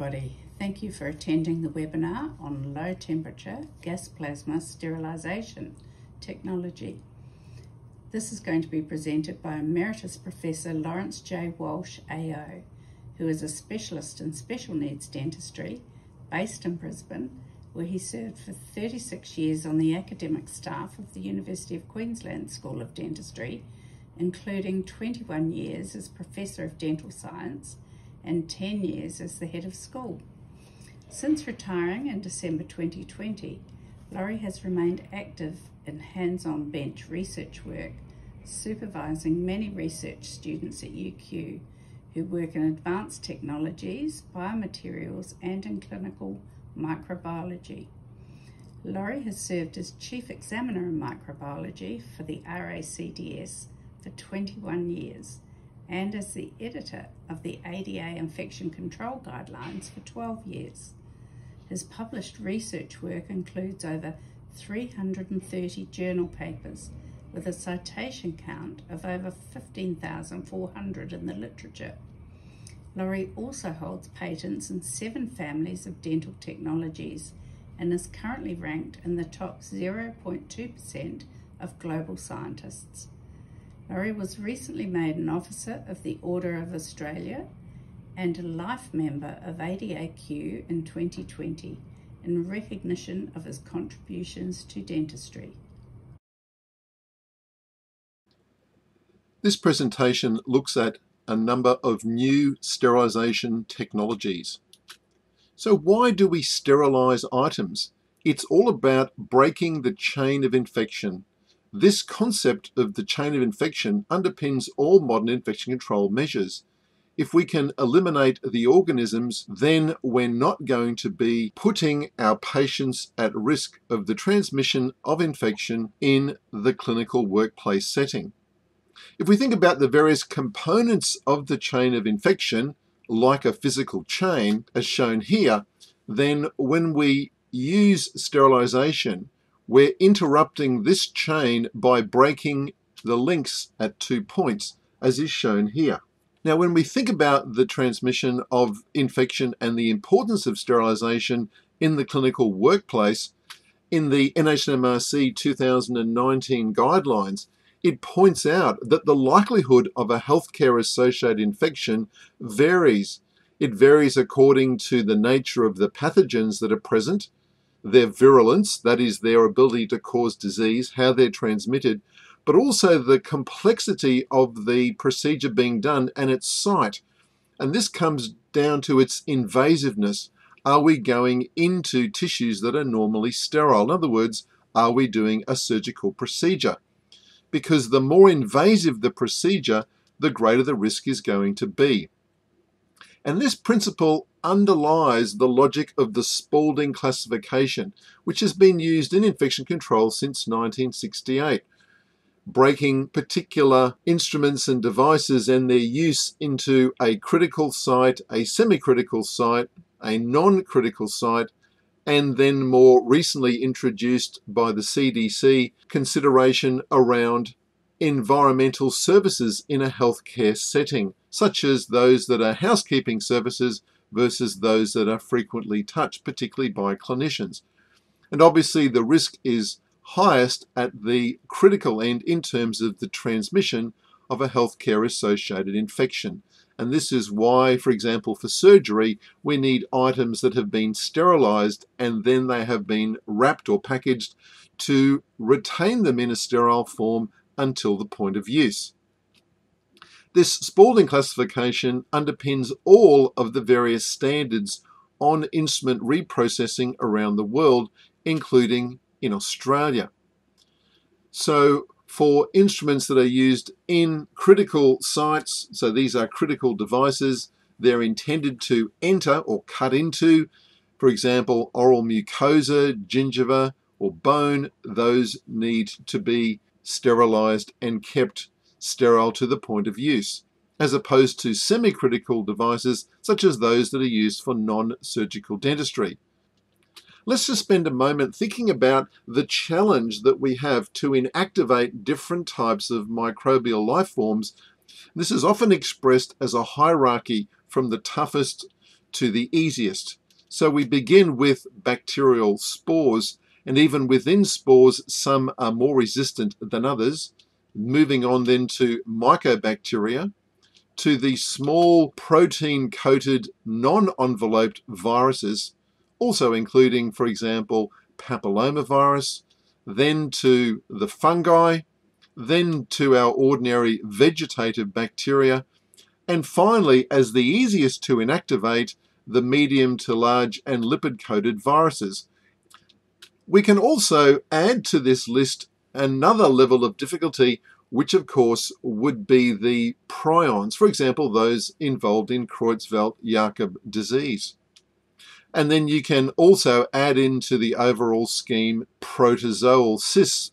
everybody. Thank you for attending the webinar on low temperature gas plasma sterilisation technology. This is going to be presented by Emeritus Professor Laurence J. Walsh AO, who is a specialist in special needs dentistry based in Brisbane, where he served for 36 years on the academic staff of the University of Queensland School of Dentistry, including 21 years as Professor of Dental Science and 10 years as the head of school. Since retiring in December 2020, Laurie has remained active in hands-on bench research work, supervising many research students at UQ who work in advanced technologies, biomaterials and in clinical microbiology. Laurie has served as Chief Examiner in Microbiology for the RACDS for 21 years and as the editor of the ADA Infection Control Guidelines for 12 years. His published research work includes over 330 journal papers with a citation count of over 15,400 in the literature. Laurie also holds patents in seven families of dental technologies and is currently ranked in the top 0.2% of global scientists. Laurie was recently made an Officer of the Order of Australia and a life member of ADAQ in 2020 in recognition of his contributions to dentistry. This presentation looks at a number of new sterilisation technologies. So why do we sterilise items? It's all about breaking the chain of infection this concept of the chain of infection underpins all modern infection control measures. If we can eliminate the organisms, then we're not going to be putting our patients at risk of the transmission of infection in the clinical workplace setting. If we think about the various components of the chain of infection, like a physical chain, as shown here, then when we use sterilization, we're interrupting this chain by breaking the links at two points, as is shown here. Now, when we think about the transmission of infection and the importance of sterilization in the clinical workplace, in the NHMRC 2019 guidelines, it points out that the likelihood of a healthcare associated infection varies. It varies according to the nature of the pathogens that are present, their virulence, that is, their ability to cause disease, how they're transmitted, but also the complexity of the procedure being done and its site. And this comes down to its invasiveness. Are we going into tissues that are normally sterile? In other words, are we doing a surgical procedure? Because the more invasive the procedure, the greater the risk is going to be. And this principle underlies the logic of the Spaulding classification, which has been used in infection control since 1968, breaking particular instruments and devices and their use into a critical site, a semi-critical site, a non-critical site, and then more recently introduced by the CDC consideration around environmental services in a healthcare setting, such as those that are housekeeping services versus those that are frequently touched, particularly by clinicians. And obviously the risk is highest at the critical end in terms of the transmission of a healthcare associated infection. And this is why, for example, for surgery, we need items that have been sterilized and then they have been wrapped or packaged to retain them in a sterile form until the point of use. This Spaulding classification underpins all of the various standards on instrument reprocessing around the world, including in Australia. So for instruments that are used in critical sites, so these are critical devices, they're intended to enter or cut into, for example, oral mucosa, gingiva, or bone, those need to be sterilized and kept sterile to the point of use, as opposed to semi-critical devices such as those that are used for non-surgical dentistry. Let's just spend a moment thinking about the challenge that we have to inactivate different types of microbial life forms. This is often expressed as a hierarchy from the toughest to the easiest. So we begin with bacterial spores, and even within spores, some are more resistant than others. Moving on then to mycobacteria, to the small protein coated non enveloped viruses, also including, for example, papillomavirus, then to the fungi, then to our ordinary vegetative bacteria, and finally, as the easiest to inactivate, the medium to large and lipid coated viruses. We can also add to this list another level of difficulty, which of course would be the prions, for example, those involved in Creutzfeldt-Jakob disease. And then you can also add into the overall scheme protozoal cysts,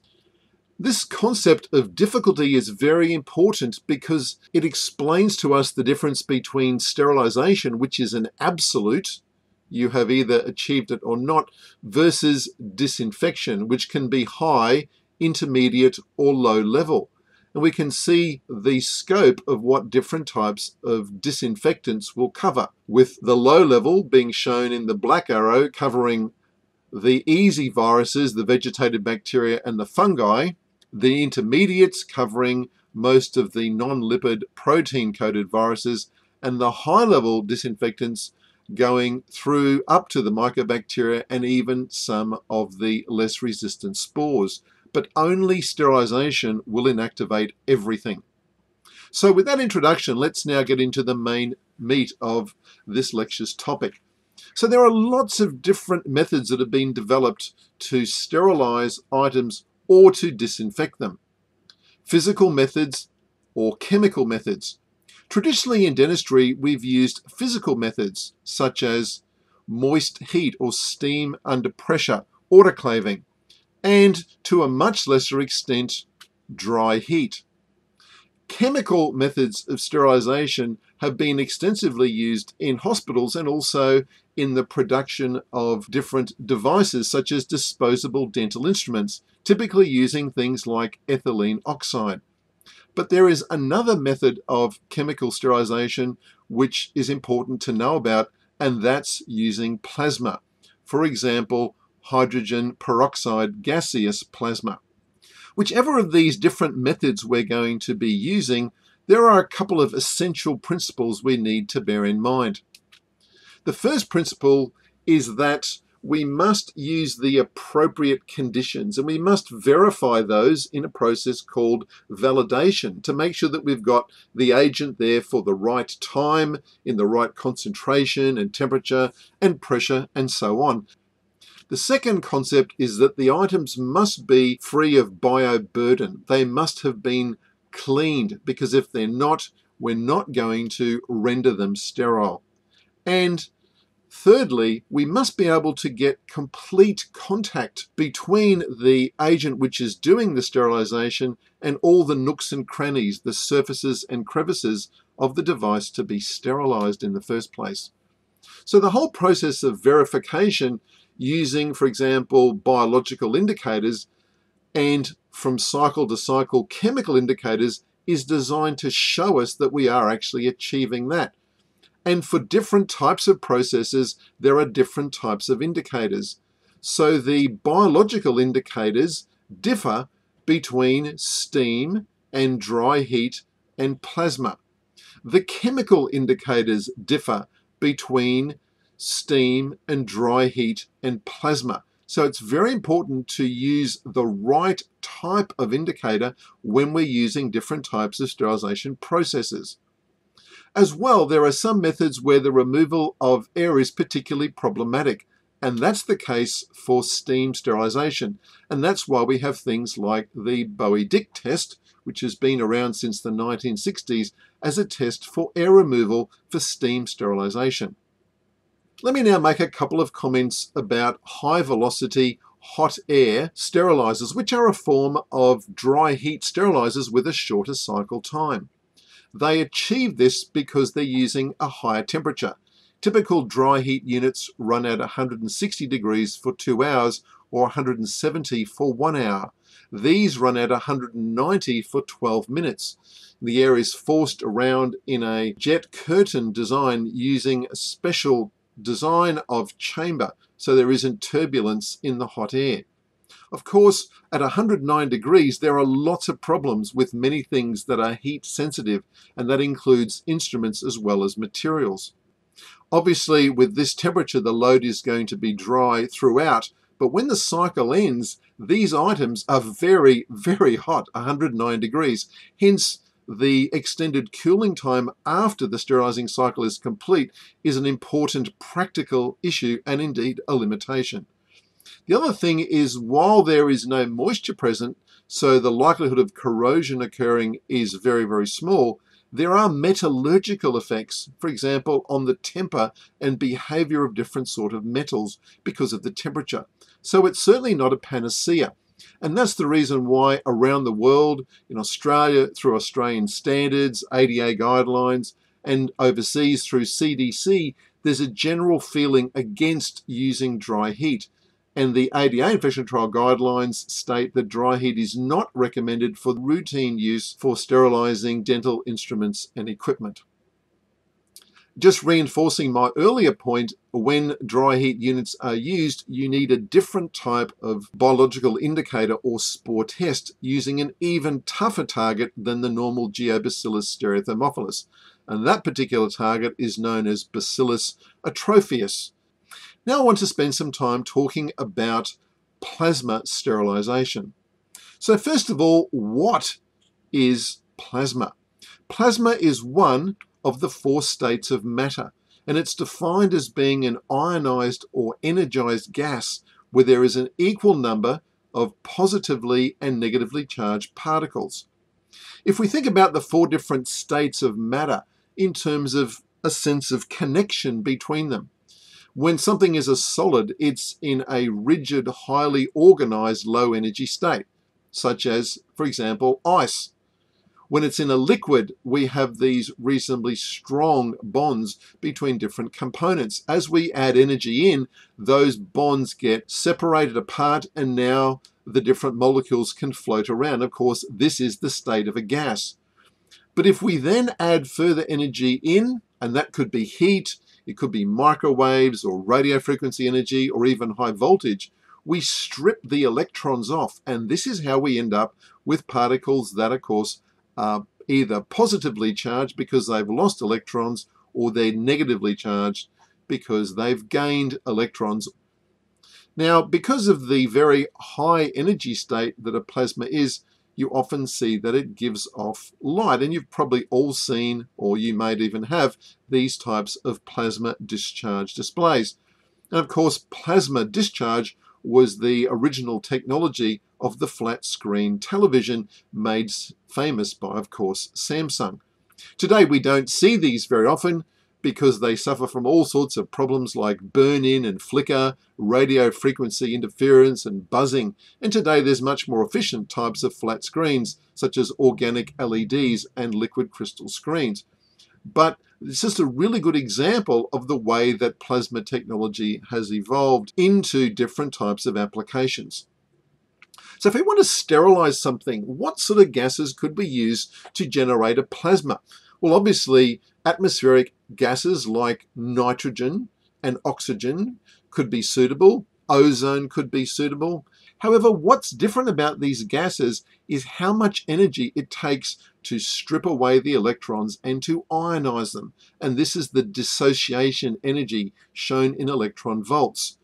this concept of difficulty is very important because it explains to us the difference between sterilization, which is an absolute, you have either achieved it or not, versus disinfection, which can be high, intermediate, or low level. And we can see the scope of what different types of disinfectants will cover, with the low level being shown in the black arrow covering the easy viruses, the vegetative bacteria, and the fungi, the intermediates covering most of the non-lipid protein-coated viruses, and the high-level disinfectants going through up to the mycobacteria and even some of the less resistant spores. But only sterilization will inactivate everything. So with that introduction, let's now get into the main meat of this lecture's topic. So there are lots of different methods that have been developed to sterilize items or to disinfect them. Physical methods or chemical methods. Traditionally in dentistry, we've used physical methods such as moist heat or steam under pressure, autoclaving, and to a much lesser extent, dry heat. Chemical methods of sterilization have been extensively used in hospitals and also in the production of different devices such as disposable dental instruments, typically using things like ethylene oxide. But there is another method of chemical sterilization which is important to know about, and that's using plasma. For example, hydrogen peroxide gaseous plasma. Whichever of these different methods we're going to be using, there are a couple of essential principles we need to bear in mind. The first principle is that we must use the appropriate conditions and we must verify those in a process called validation to make sure that we've got the agent there for the right time, in the right concentration and temperature and pressure and so on. The second concept is that the items must be free of bioburden. They must have been cleaned because if they're not, we're not going to render them sterile. And Thirdly, we must be able to get complete contact between the agent which is doing the sterilization and all the nooks and crannies, the surfaces and crevices of the device to be sterilized in the first place. So the whole process of verification using, for example, biological indicators and from cycle to cycle chemical indicators is designed to show us that we are actually achieving that. And for different types of processes, there are different types of indicators. So the biological indicators differ between steam and dry heat and plasma. The chemical indicators differ between steam and dry heat and plasma. So it's very important to use the right type of indicator when we're using different types of sterilization processes. As well, there are some methods where the removal of air is particularly problematic, and that's the case for steam sterilization. And that's why we have things like the Bowie-Dick test, which has been around since the 1960s as a test for air removal for steam sterilization. Let me now make a couple of comments about high velocity hot air sterilizers, which are a form of dry heat sterilizers with a shorter cycle time. They achieve this because they're using a higher temperature. Typical dry heat units run at 160 degrees for two hours or 170 for one hour. These run at 190 for 12 minutes. The air is forced around in a jet curtain design using a special design of chamber so there isn't turbulence in the hot air. Of course, at 109 degrees, there are lots of problems with many things that are heat sensitive, and that includes instruments as well as materials. Obviously, with this temperature, the load is going to be dry throughout, but when the cycle ends, these items are very, very hot, 109 degrees. Hence, the extended cooling time after the sterilizing cycle is complete is an important practical issue and indeed a limitation. The other thing is while there is no moisture present, so the likelihood of corrosion occurring is very, very small, there are metallurgical effects, for example, on the temper and behavior of different sort of metals because of the temperature. So it's certainly not a panacea. And that's the reason why around the world, in Australia through Australian standards, ADA guidelines, and overseas through CDC, there's a general feeling against using dry heat. And the ADA infection control guidelines state that dry heat is not recommended for routine use for sterilizing dental instruments and equipment. Just reinforcing my earlier point, when dry heat units are used, you need a different type of biological indicator or spore test using an even tougher target than the normal Geobacillus stearothermophilus. And that particular target is known as Bacillus atrophaeus. Now I want to spend some time talking about plasma sterilization. So first of all, what is plasma? Plasma is one of the four states of matter, and it's defined as being an ionized or energized gas where there is an equal number of positively and negatively charged particles. If we think about the four different states of matter in terms of a sense of connection between them, when something is a solid, it's in a rigid, highly organized low energy state, such as, for example, ice. When it's in a liquid, we have these reasonably strong bonds between different components. As we add energy in, those bonds get separated apart and now the different molecules can float around. Of course, this is the state of a gas. But if we then add further energy in, and that could be heat, it could be microwaves or radio frequency energy or even high voltage, we strip the electrons off. And this is how we end up with particles that, of course, are either positively charged because they've lost electrons or they're negatively charged because they've gained electrons. Now, because of the very high energy state that a plasma is, you often see that it gives off light. And you've probably all seen, or you may even have, these types of plasma discharge displays. And of course, plasma discharge was the original technology of the flat screen television made famous by, of course, Samsung. Today we don't see these very often because they suffer from all sorts of problems like burn-in and flicker, radio frequency interference and buzzing. And today there's much more efficient types of flat screens such as organic LEDs and liquid crystal screens. But it's just a really good example of the way that plasma technology has evolved into different types of applications. So if we want to sterilize something, what sort of gases could we use to generate a plasma? Well, obviously, atmospheric gases like nitrogen and oxygen could be suitable. Ozone could be suitable. However, what's different about these gases is how much energy it takes to strip away the electrons and to ionize them. And this is the dissociation energy shown in electron volts.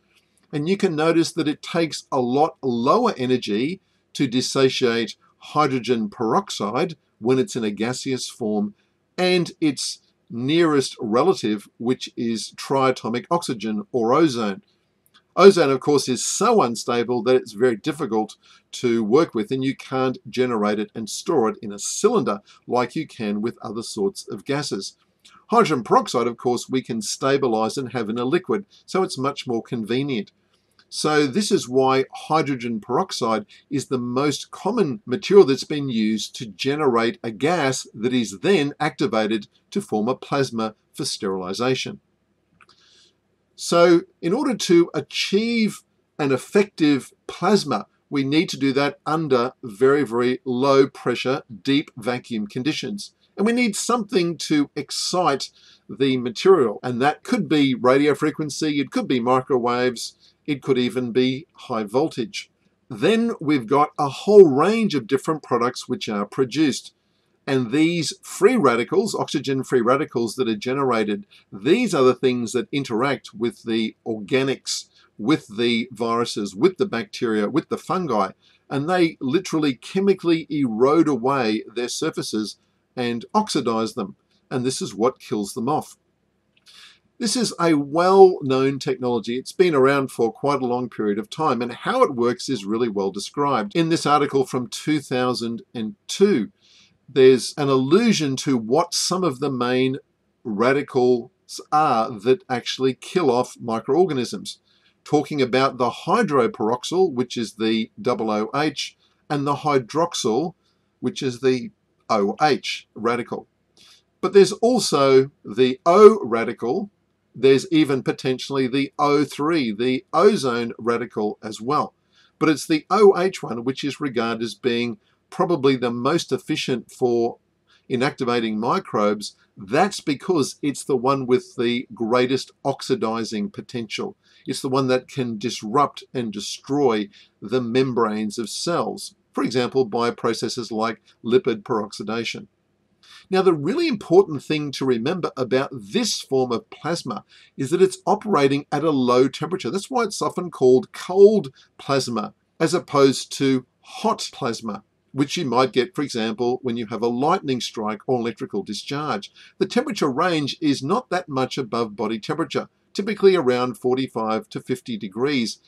And you can notice that it takes a lot lower energy to dissociate hydrogen peroxide when it's in a gaseous form and its nearest relative, which is triatomic oxygen or ozone. Ozone, of course, is so unstable that it's very difficult to work with and you can't generate it and store it in a cylinder like you can with other sorts of gases. Hydrogen peroxide, of course, we can stabilize and have in a liquid, so it's much more convenient. So this is why hydrogen peroxide is the most common material that's been used to generate a gas that is then activated to form a plasma for sterilization. So in order to achieve an effective plasma, we need to do that under very, very low pressure, deep vacuum conditions. And we need something to excite the material. And that could be radio frequency, it could be microwaves, it could even be high voltage. Then we've got a whole range of different products which are produced. And these free radicals, oxygen free radicals that are generated, these are the things that interact with the organics, with the viruses, with the bacteria, with the fungi, and they literally chemically erode away their surfaces and oxidize them. And this is what kills them off. This is a well-known technology. It's been around for quite a long period of time, and how it works is really well described. In this article from 2002, there's an allusion to what some of the main radicals are that actually kill off microorganisms, talking about the hydroperoxyl, which is the OOH, and the hydroxyl, which is the OH radical. But there's also the O radical, there's even potentially the O3, the ozone radical as well. But it's the OH one which is regarded as being probably the most efficient for inactivating microbes. That's because it's the one with the greatest oxidizing potential. It's the one that can disrupt and destroy the membranes of cells, for example, by processes like lipid peroxidation. Now, the really important thing to remember about this form of plasma is that it's operating at a low temperature. That's why it's often called cold plasma as opposed to hot plasma which you might get, for example, when you have a lightning strike or electrical discharge. The temperature range is not that much above body temperature, typically around 45 to 50 degrees.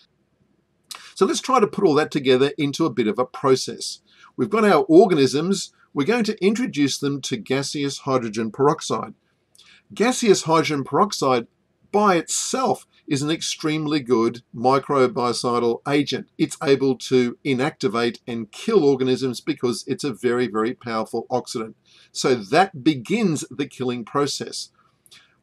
So let's try to put all that together into a bit of a process. We've got our organisms we're going to introduce them to gaseous hydrogen peroxide. Gaseous hydrogen peroxide by itself is an extremely good microbicidal agent. It's able to inactivate and kill organisms because it's a very, very powerful oxidant. So that begins the killing process.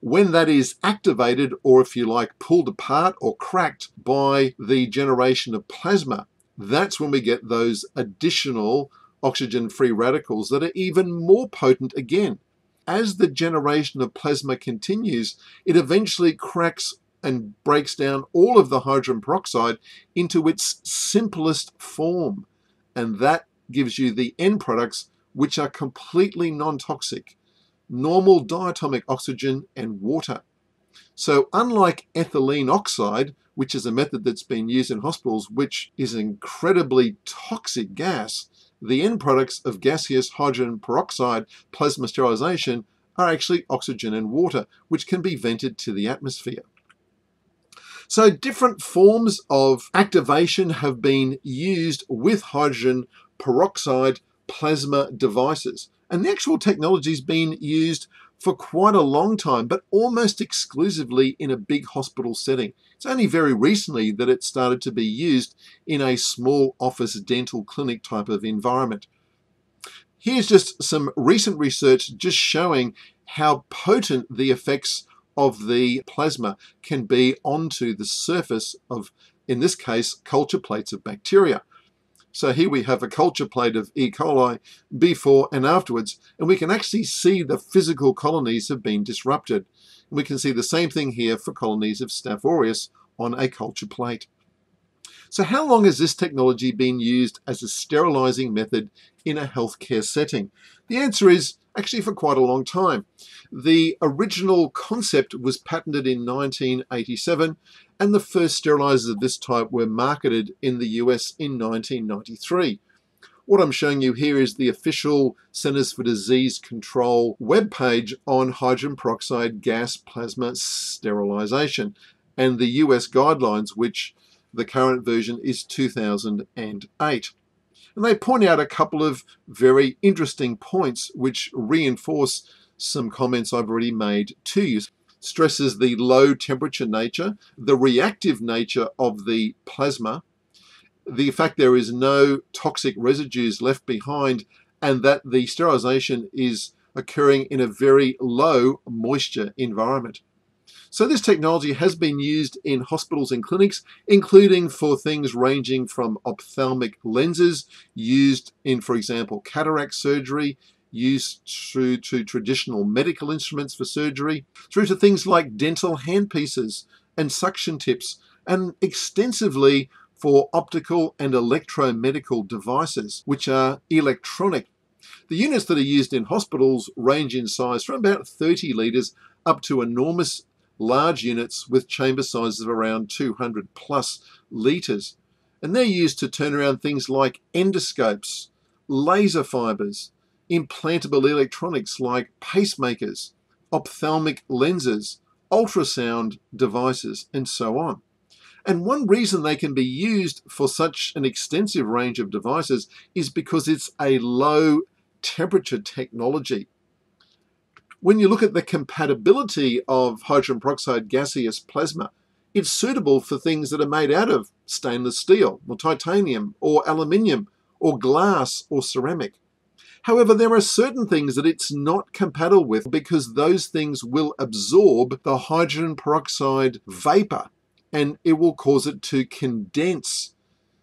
When that is activated, or if you like, pulled apart or cracked by the generation of plasma, that's when we get those additional oxygen free radicals that are even more potent again. As the generation of plasma continues, it eventually cracks and breaks down all of the hydrogen peroxide into its simplest form. And that gives you the end products, which are completely non toxic normal diatomic oxygen and water. So, unlike ethylene oxide, which is a method that's been used in hospitals, which is an incredibly toxic gas, the end products of gaseous hydrogen peroxide plasma sterilization are actually oxygen and water, which can be vented to the atmosphere. So different forms of activation have been used with hydrogen peroxide plasma devices. And the actual technology has been used for quite a long time, but almost exclusively in a big hospital setting. It's only very recently that it started to be used in a small office dental clinic type of environment. Here's just some recent research just showing how potent the effects of the plasma can be onto the surface of, in this case, culture plates of bacteria. So here we have a culture plate of E. coli before and afterwards, and we can actually see the physical colonies have been disrupted. And we can see the same thing here for colonies of Staph aureus on a culture plate. So how long has this technology been used as a sterilizing method in a healthcare setting? The answer is actually for quite a long time. The original concept was patented in 1987 and the first sterilizers of this type were marketed in the US in 1993. What I'm showing you here is the official Centers for Disease Control webpage on hydrogen peroxide gas plasma sterilization and the US guidelines, which the current version is 2008. And they point out a couple of very interesting points which reinforce some comments I've already made to you. Stresses the low temperature nature, the reactive nature of the plasma, the fact there is no toxic residues left behind, and that the sterilization is occurring in a very low moisture environment. So this technology has been used in hospitals and clinics, including for things ranging from ophthalmic lenses used in, for example, cataract surgery, used through to traditional medical instruments for surgery, through to things like dental handpieces and suction tips, and extensively for optical and electromedical devices, which are electronic. The units that are used in hospitals range in size from about 30 litres up to enormous large units with chamber sizes of around 200 plus litres. And they're used to turn around things like endoscopes, laser fibres, implantable electronics like pacemakers, ophthalmic lenses, ultrasound devices, and so on. And one reason they can be used for such an extensive range of devices is because it's a low temperature technology. When you look at the compatibility of hydrogen peroxide gaseous plasma, it's suitable for things that are made out of stainless steel or titanium or aluminium or glass or ceramic. However, there are certain things that it's not compatible with because those things will absorb the hydrogen peroxide vapor and it will cause it to condense.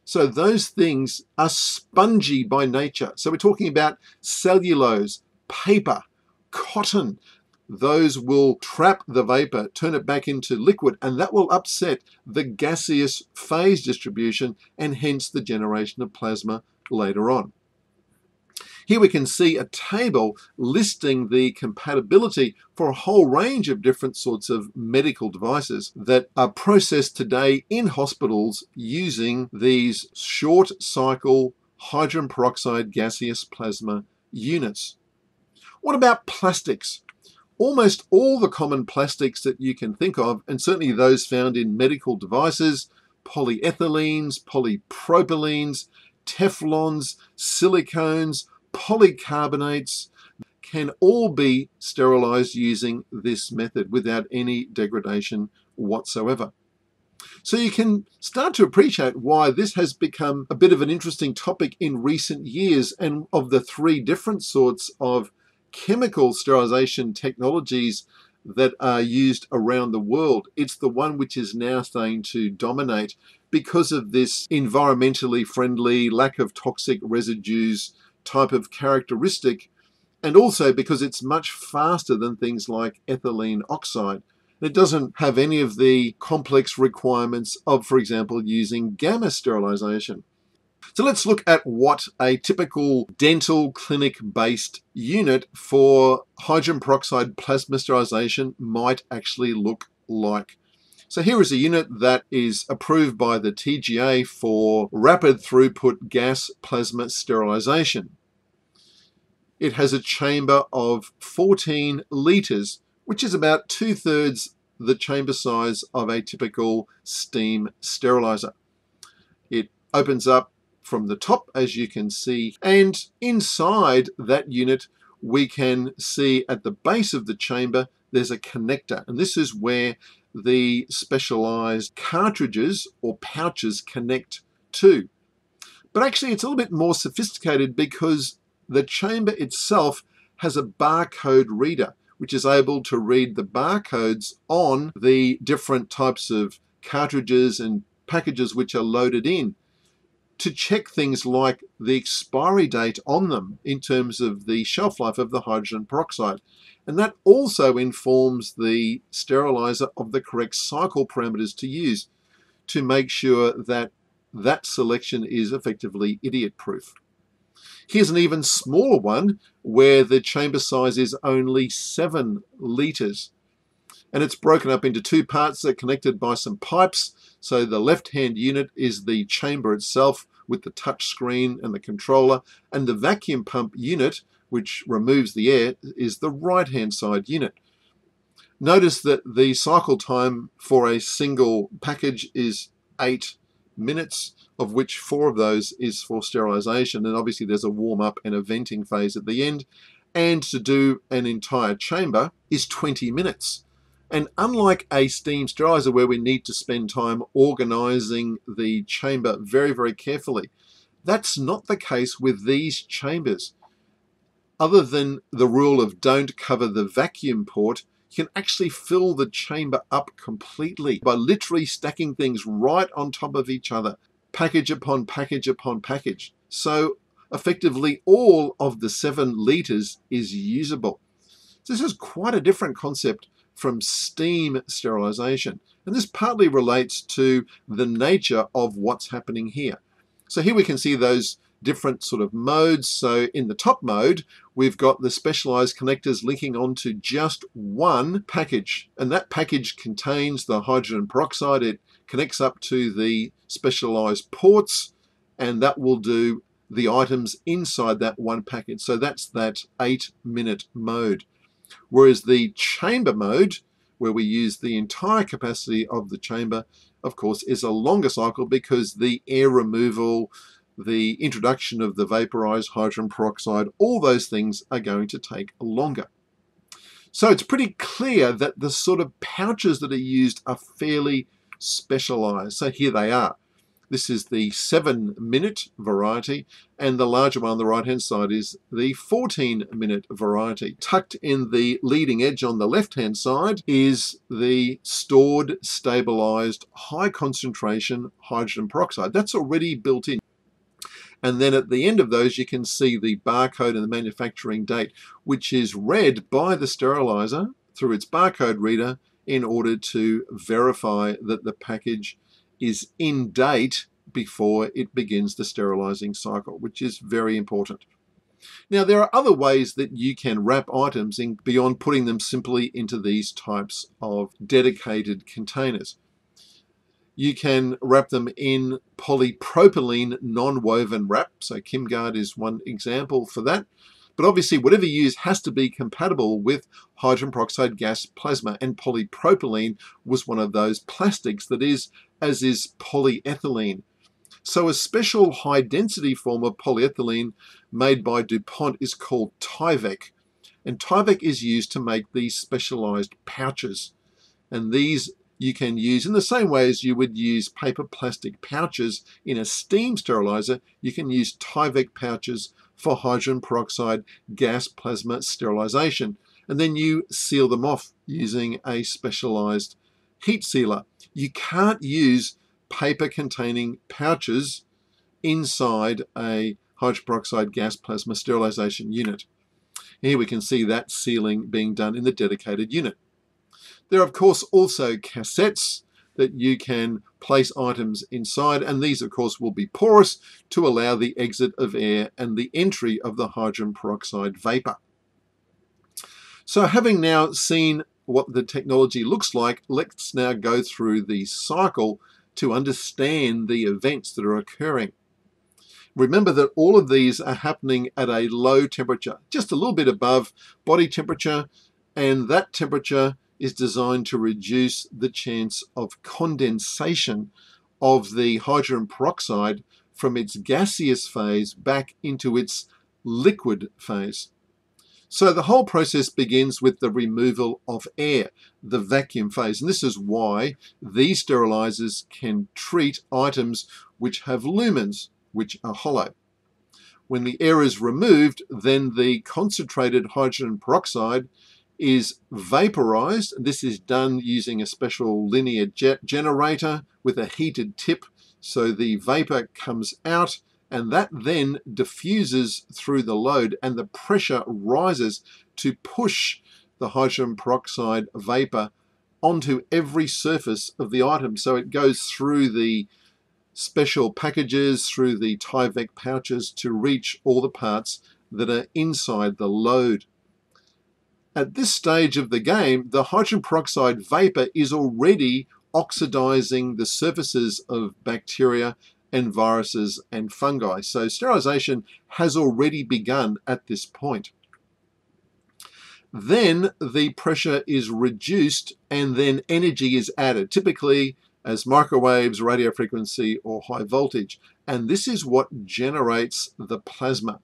So those things are spongy by nature. So we're talking about cellulose, paper, cotton, those will trap the vapor, turn it back into liquid, and that will upset the gaseous phase distribution and hence the generation of plasma later on. Here we can see a table listing the compatibility for a whole range of different sorts of medical devices that are processed today in hospitals using these short cycle hydrogen peroxide gaseous plasma units. What about plastics? Almost all the common plastics that you can think of, and certainly those found in medical devices, polyethylenes, polypropylenes, Teflons, silicones, polycarbonates, can all be sterilized using this method without any degradation whatsoever. So you can start to appreciate why this has become a bit of an interesting topic in recent years and of the three different sorts of chemical sterilization technologies that are used around the world. It's the one which is now starting to dominate because of this environmentally friendly, lack of toxic residues type of characteristic, and also because it's much faster than things like ethylene oxide. It doesn't have any of the complex requirements of, for example, using gamma sterilization. So let's look at what a typical dental clinic based unit for hydrogen peroxide plasma sterilization might actually look like. So here is a unit that is approved by the TGA for rapid throughput gas plasma sterilization. It has a chamber of 14 litres, which is about two thirds the chamber size of a typical steam sterilizer. It opens up from the top as you can see and inside that unit we can see at the base of the chamber there's a connector and this is where the specialized cartridges or pouches connect to. But actually it's a little bit more sophisticated because the chamber itself has a barcode reader which is able to read the barcodes on the different types of cartridges and packages which are loaded in to check things like the expiry date on them in terms of the shelf life of the hydrogen peroxide. And that also informs the sterilizer of the correct cycle parameters to use to make sure that that selection is effectively idiot proof. Here's an even smaller one where the chamber size is only 7 litres. And it's broken up into two parts that are connected by some pipes so the left-hand unit is the chamber itself with the touch screen and the controller, and the vacuum pump unit, which removes the air, is the right-hand side unit. Notice that the cycle time for a single package is eight minutes, of which four of those is for sterilization, and obviously there's a warm-up and a venting phase at the end. And to do an entire chamber is 20 minutes. And unlike a steam sterilizer where we need to spend time organizing the chamber very, very carefully, that's not the case with these chambers. Other than the rule of don't cover the vacuum port, you can actually fill the chamber up completely by literally stacking things right on top of each other, package upon package upon package. So effectively all of the seven liters is usable. This is quite a different concept from steam sterilization. And this partly relates to the nature of what's happening here. So here we can see those different sort of modes. So in the top mode, we've got the specialized connectors linking onto just one package. And that package contains the hydrogen peroxide. It connects up to the specialized ports and that will do the items inside that one package. So that's that eight minute mode. Whereas the chamber mode, where we use the entire capacity of the chamber, of course, is a longer cycle because the air removal, the introduction of the vaporized hydrogen peroxide, all those things are going to take longer. So it's pretty clear that the sort of pouches that are used are fairly specialized. So here they are. This is the 7 minute variety and the larger one on the right hand side is the 14 minute variety. Tucked in the leading edge on the left hand side is the stored stabilized high concentration hydrogen peroxide. That's already built in. And then at the end of those, you can see the barcode and the manufacturing date, which is read by the sterilizer through its barcode reader in order to verify that the package is in date before it begins the sterilizing cycle, which is very important. Now, there are other ways that you can wrap items in beyond putting them simply into these types of dedicated containers. You can wrap them in polypropylene non-woven wrap. So KimGuard is one example for that. But obviously, whatever you use has to be compatible with hydrogen peroxide gas plasma, and polypropylene was one of those plastics that is, as is polyethylene. So a special high density form of polyethylene made by DuPont is called Tyvek. And Tyvek is used to make these specialized pouches. And these you can use in the same way as you would use paper plastic pouches in a steam sterilizer, you can use Tyvek pouches for hydrogen peroxide gas plasma sterilization. And then you seal them off using a specialized heat sealer. You can't use paper containing pouches inside a hydrogen peroxide gas plasma sterilization unit. Here we can see that sealing being done in the dedicated unit. There are of course also cassettes that you can place items inside and these of course will be porous to allow the exit of air and the entry of the hydrogen peroxide vapor. So having now seen what the technology looks like, let's now go through the cycle to understand the events that are occurring. Remember that all of these are happening at a low temperature, just a little bit above body temperature, and that temperature is designed to reduce the chance of condensation of the hydrogen peroxide from its gaseous phase back into its liquid phase. So the whole process begins with the removal of air, the vacuum phase. And this is why these sterilizers can treat items which have lumens, which are hollow. When the air is removed, then the concentrated hydrogen peroxide is vaporized. This is done using a special linear jet generator with a heated tip. So the vapor comes out and that then diffuses through the load and the pressure rises to push the hydrogen peroxide vapor onto every surface of the item. So it goes through the special packages, through the Tyvek pouches to reach all the parts that are inside the load. At this stage of the game, the hydrogen peroxide vapor is already oxidizing the surfaces of bacteria and viruses and fungi. So sterilization has already begun at this point. Then the pressure is reduced and then energy is added, typically as microwaves, radio frequency, or high voltage. And this is what generates the plasma.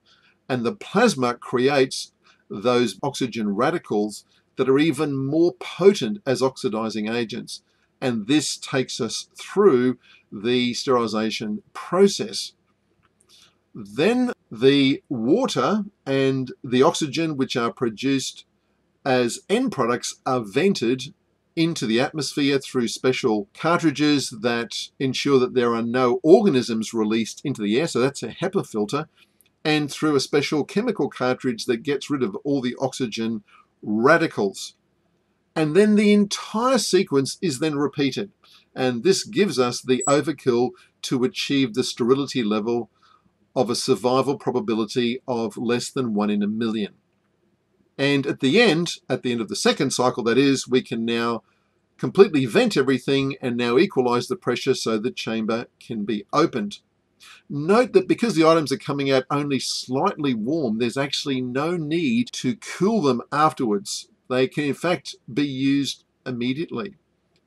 And the plasma creates those oxygen radicals that are even more potent as oxidizing agents. And this takes us through the sterilization process. Then the water and the oxygen which are produced as end products are vented into the atmosphere through special cartridges that ensure that there are no organisms released into the air. So that's a HEPA filter. And through a special chemical cartridge that gets rid of all the oxygen radicals. And then the entire sequence is then repeated. And this gives us the overkill to achieve the sterility level of a survival probability of less than one in a million. And at the end, at the end of the second cycle, that is, we can now completely vent everything and now equalize the pressure so the chamber can be opened. Note that because the items are coming out only slightly warm, there's actually no need to cool them afterwards. They can in fact be used immediately,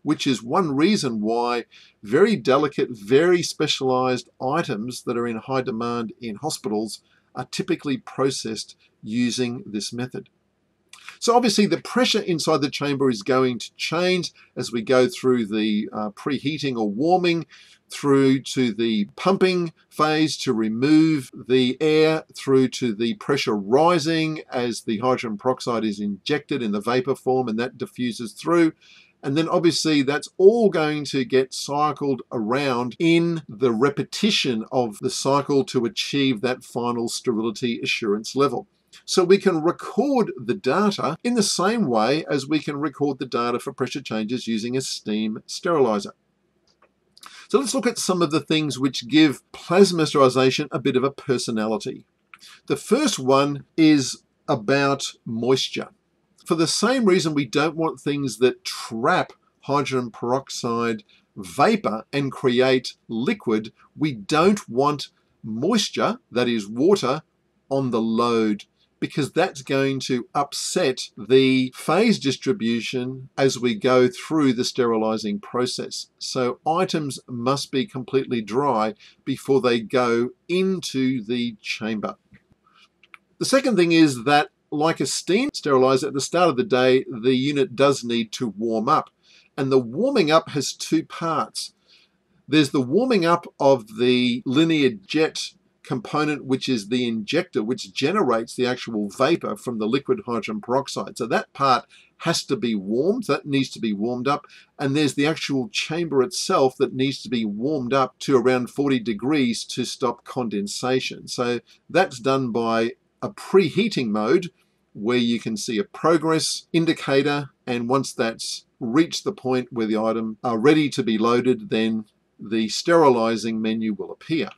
which is one reason why very delicate, very specialized items that are in high demand in hospitals are typically processed using this method. So obviously the pressure inside the chamber is going to change as we go through the uh, preheating or warming through to the pumping phase to remove the air through to the pressure rising as the hydrogen peroxide is injected in the vapor form and that diffuses through and then obviously that's all going to get cycled around in the repetition of the cycle to achieve that final sterility assurance level. So we can record the data in the same way as we can record the data for pressure changes using a steam sterilizer. So let's look at some of the things which give plasma sterilization a bit of a personality. The first one is about moisture. For the same reason we don't want things that trap hydrogen peroxide vapor and create liquid, we don't want moisture, that is water, on the load because that's going to upset the phase distribution as we go through the sterilizing process. So items must be completely dry before they go into the chamber. The second thing is that like a steam sterilizer, at the start of the day, the unit does need to warm up. And the warming up has two parts. There's the warming up of the linear jet component which is the injector which generates the actual vapor from the liquid hydrogen peroxide. So that part has to be warmed, that needs to be warmed up, and there's the actual chamber itself that needs to be warmed up to around 40 degrees to stop condensation. So that's done by a preheating mode where you can see a progress indicator and once that's reached the point where the item are ready to be loaded then the sterilizing menu will appear.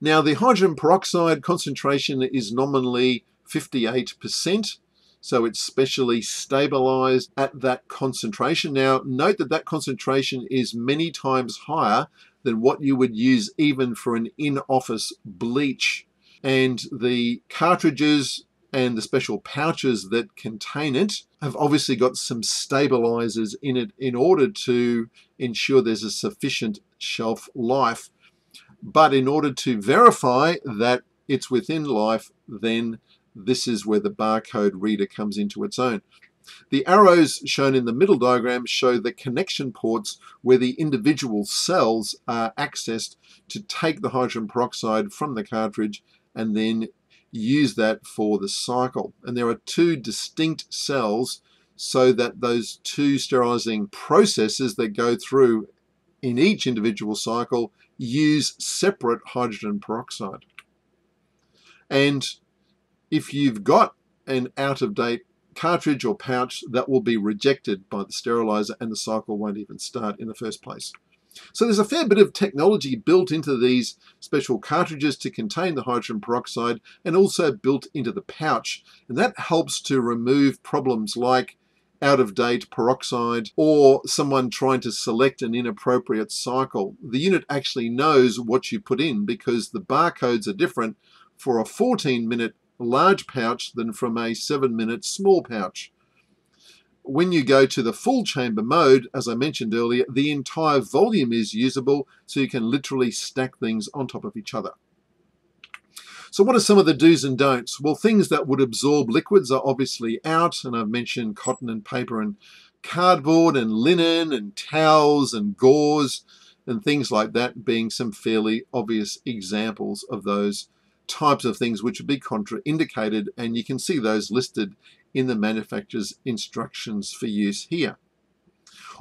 Now the hydrogen peroxide concentration is nominally 58%, so it's specially stabilized at that concentration. Now note that that concentration is many times higher than what you would use even for an in-office bleach. And the cartridges and the special pouches that contain it have obviously got some stabilizers in it in order to ensure there's a sufficient shelf life but in order to verify that it's within life, then this is where the barcode reader comes into its own. The arrows shown in the middle diagram show the connection ports where the individual cells are accessed to take the hydrogen peroxide from the cartridge and then use that for the cycle. And there are two distinct cells so that those two sterilizing processes that go through in each individual cycle use separate hydrogen peroxide. And if you've got an out-of-date cartridge or pouch, that will be rejected by the sterilizer and the cycle won't even start in the first place. So there's a fair bit of technology built into these special cartridges to contain the hydrogen peroxide and also built into the pouch. And that helps to remove problems like out of date peroxide or someone trying to select an inappropriate cycle. The unit actually knows what you put in because the barcodes are different for a 14 minute large pouch than from a 7 minute small pouch. When you go to the full chamber mode, as I mentioned earlier, the entire volume is usable so you can literally stack things on top of each other. So what are some of the do's and don'ts? Well, things that would absorb liquids are obviously out, and I've mentioned cotton and paper and cardboard and linen and towels and gauze and things like that being some fairly obvious examples of those types of things which would be contraindicated and you can see those listed in the manufacturer's instructions for use here.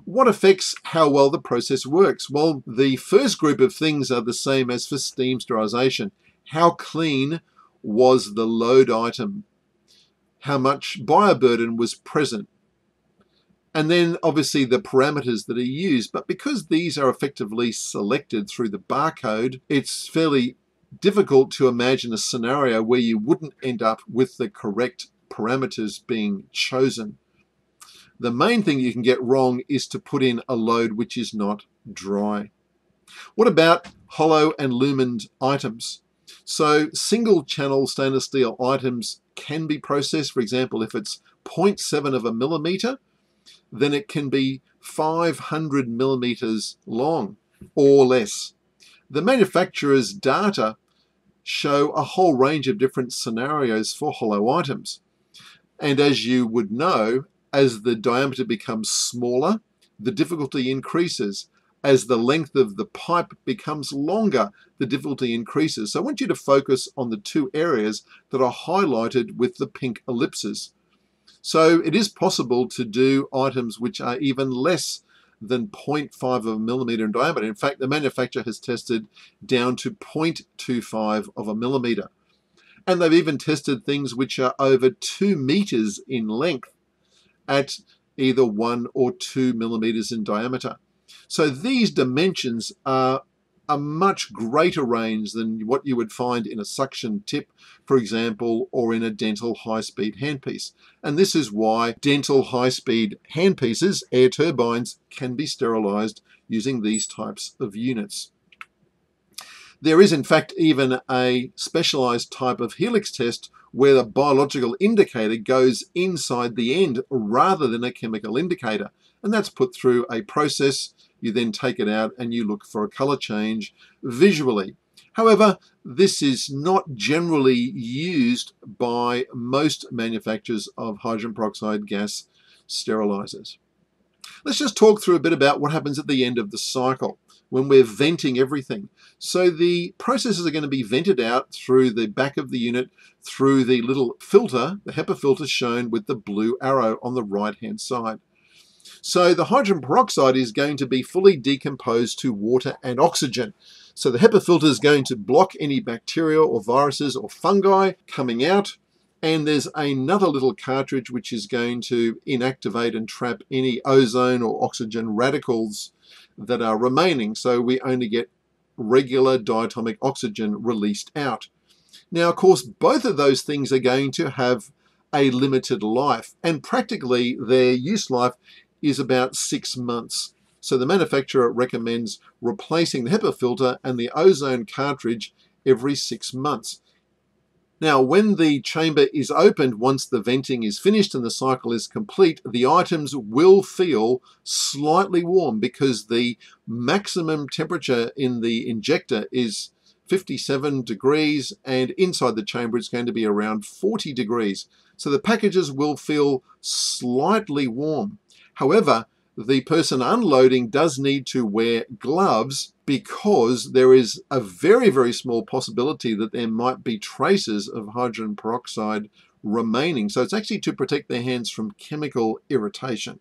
What affects how well the process works? Well, the first group of things are the same as for steam sterilization. How clean was the load item? How much bioburden was present? And then obviously the parameters that are used. But because these are effectively selected through the barcode, it's fairly difficult to imagine a scenario where you wouldn't end up with the correct parameters being chosen. The main thing you can get wrong is to put in a load which is not dry. What about hollow and lumened items? So single channel stainless steel items can be processed. For example, if it's 0.7 of a millimeter, then it can be 500 millimeters long or less. The manufacturer's data show a whole range of different scenarios for hollow items. And as you would know, as the diameter becomes smaller, the difficulty increases. As the length of the pipe becomes longer, the difficulty increases. So I want you to focus on the two areas that are highlighted with the pink ellipses. So it is possible to do items which are even less than 0.5 of a millimeter in diameter. In fact, the manufacturer has tested down to 0.25 of a millimeter. And they've even tested things which are over 2 meters in length at either one or two millimeters in diameter. So these dimensions are a much greater range than what you would find in a suction tip, for example, or in a dental high-speed handpiece. And this is why dental high-speed handpieces, air turbines, can be sterilized using these types of units. There is in fact even a specialized type of helix test where the biological indicator goes inside the end rather than a chemical indicator. And that's put through a process. You then take it out and you look for a color change visually. However, this is not generally used by most manufacturers of hydrogen peroxide gas sterilizers. Let's just talk through a bit about what happens at the end of the cycle when we're venting everything. So the processes are going to be vented out through the back of the unit through the little filter, the HEPA filter shown with the blue arrow on the right hand side. So the hydrogen peroxide is going to be fully decomposed to water and oxygen. So the HEPA filter is going to block any bacteria or viruses or fungi coming out and there's another little cartridge which is going to inactivate and trap any ozone or oxygen radicals that are remaining. So we only get regular diatomic oxygen released out. Now, of course, both of those things are going to have a limited life, and practically their use life is about six months. So the manufacturer recommends replacing the HEPA filter and the ozone cartridge every six months. Now, when the chamber is opened, once the venting is finished and the cycle is complete, the items will feel slightly warm because the maximum temperature in the injector is 57 degrees and inside the chamber it's going to be around 40 degrees. So the packages will feel slightly warm. However, the person unloading does need to wear gloves because there is a very, very small possibility that there might be traces of hydrogen peroxide remaining. So it's actually to protect their hands from chemical irritation.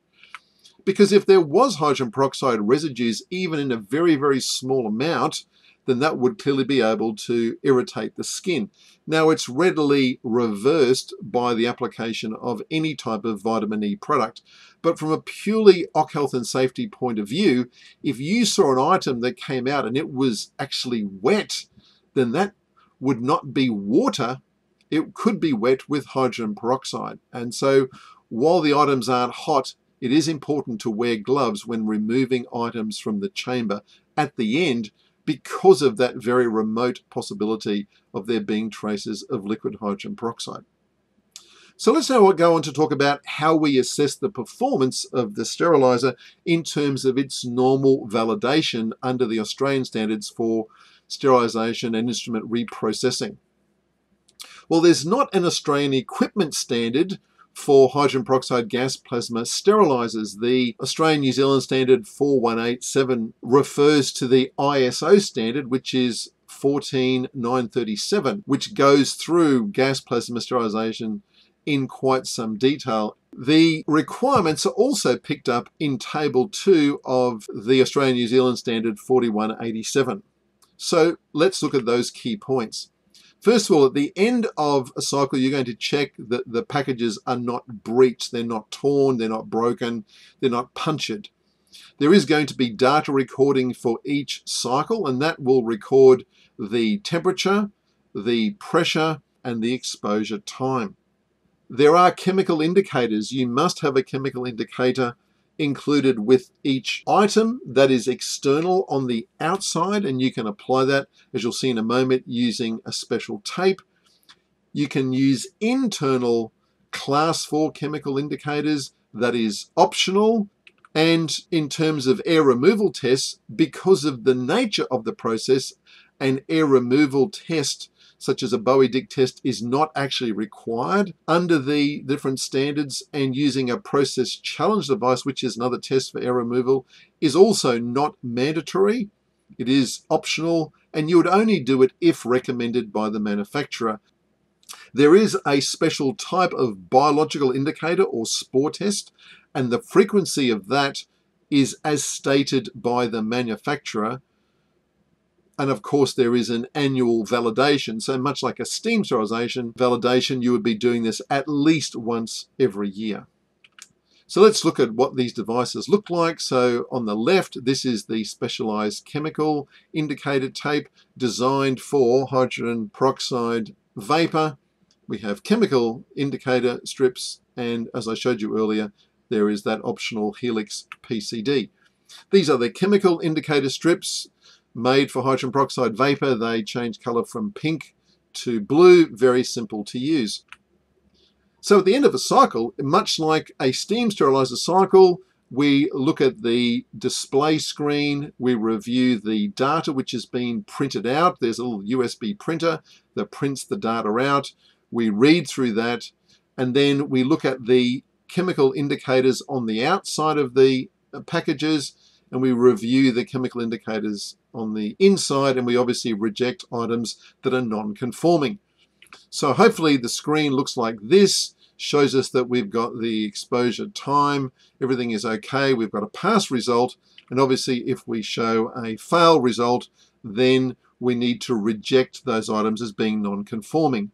Because if there was hydrogen peroxide residues, even in a very, very small amount, then that would clearly be able to irritate the skin. Now it's readily reversed by the application of any type of vitamin E product. But from a purely OC health and safety point of view, if you saw an item that came out and it was actually wet, then that would not be water, it could be wet with hydrogen peroxide. And so while the items aren't hot, it is important to wear gloves when removing items from the chamber at the end because of that very remote possibility of there being traces of liquid hydrogen peroxide. So let's now go on to talk about how we assess the performance of the sterilizer in terms of its normal validation under the Australian standards for sterilisation and instrument reprocessing. Well, there's not an Australian equipment standard for hydrogen peroxide gas plasma sterilizers. The Australian New Zealand standard 4187 refers to the ISO standard, which is 14937, which goes through gas plasma sterilization in quite some detail. The requirements are also picked up in Table 2 of the Australian New Zealand Standard 4187. So let's look at those key points. First of all, at the end of a cycle, you're going to check that the packages are not breached, they're not torn, they're not broken, they're not punctured. There is going to be data recording for each cycle, and that will record the temperature, the pressure, and the exposure time. There are chemical indicators. You must have a chemical indicator included with each item that is external on the outside and you can apply that as you'll see in a moment using a special tape. You can use internal class 4 chemical indicators that is optional and in terms of air removal tests because of the nature of the process an air removal test such as a Bowie-Dick test, is not actually required under the different standards and using a process challenge device, which is another test for air removal, is also not mandatory. It is optional and you would only do it if recommended by the manufacturer. There is a special type of biological indicator or spore test and the frequency of that is as stated by the manufacturer and of course, there is an annual validation. So much like a steam sterilization validation, you would be doing this at least once every year. So let's look at what these devices look like. So on the left, this is the specialized chemical indicator tape designed for hydrogen peroxide vapor. We have chemical indicator strips, and as I showed you earlier, there is that optional Helix PCD. These are the chemical indicator strips made for hydrogen peroxide vapor. They change color from pink to blue, very simple to use. So at the end of a cycle, much like a steam sterilizer cycle, we look at the display screen, we review the data which has been printed out. There's a little USB printer that prints the data out. We read through that, and then we look at the chemical indicators on the outside of the packages, and we review the chemical indicators on the inside and we obviously reject items that are non-conforming. So hopefully the screen looks like this, shows us that we've got the exposure time, everything is okay, we've got a pass result, and obviously if we show a fail result, then we need to reject those items as being non-conforming.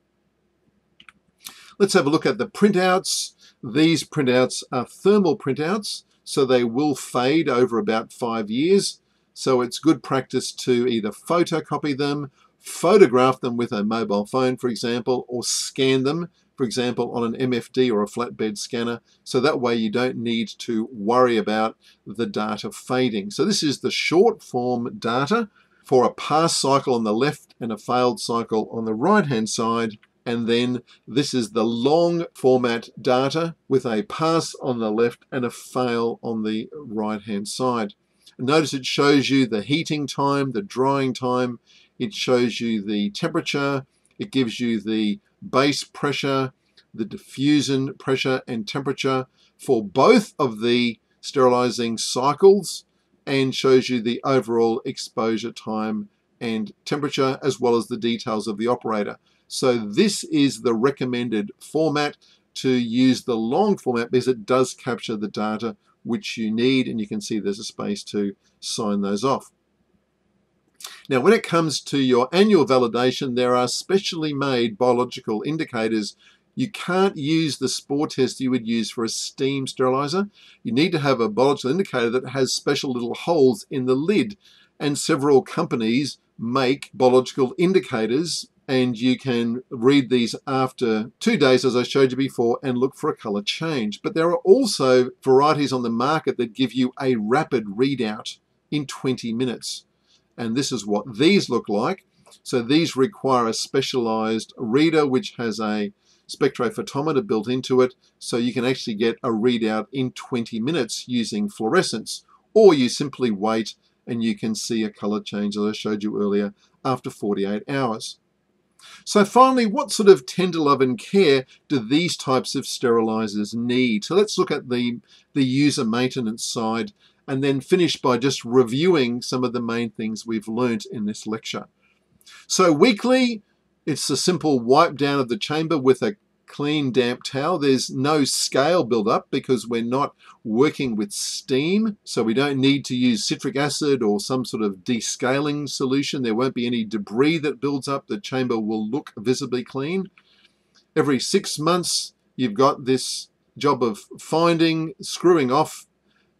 Let's have a look at the printouts. These printouts are thermal printouts, so they will fade over about five years. So it's good practice to either photocopy them, photograph them with a mobile phone, for example, or scan them, for example, on an MFD or a flatbed scanner. So that way you don't need to worry about the data fading. So this is the short form data for a pass cycle on the left and a failed cycle on the right hand side. And then this is the long format data with a pass on the left and a fail on the right hand side. Notice it shows you the heating time, the drying time, it shows you the temperature, it gives you the base pressure, the diffusion pressure and temperature for both of the sterilizing cycles and shows you the overall exposure time and temperature as well as the details of the operator. So this is the recommended format to use the long format because it does capture the data which you need and you can see there's a space to sign those off. Now when it comes to your annual validation there are specially made biological indicators you can't use the spore test you would use for a steam sterilizer. You need to have a biological indicator that has special little holes in the lid and several companies make biological indicators and you can read these after two days as I showed you before and look for a color change. But there are also varieties on the market that give you a rapid readout in 20 minutes. And this is what these look like. So these require a specialized reader which has a spectrophotometer built into it so you can actually get a readout in 20 minutes using fluorescence or you simply wait and you can see a color change as I showed you earlier after 48 hours. So finally, what sort of tender love and care do these types of sterilizers need? So let's look at the, the user maintenance side and then finish by just reviewing some of the main things we've learnt in this lecture. So weekly, it's a simple wipe down of the chamber with a clean damp towel. There's no scale buildup because we're not working with steam, so we don't need to use citric acid or some sort of descaling solution. There won't be any debris that builds up. The chamber will look visibly clean. Every six months, you've got this job of finding, screwing off,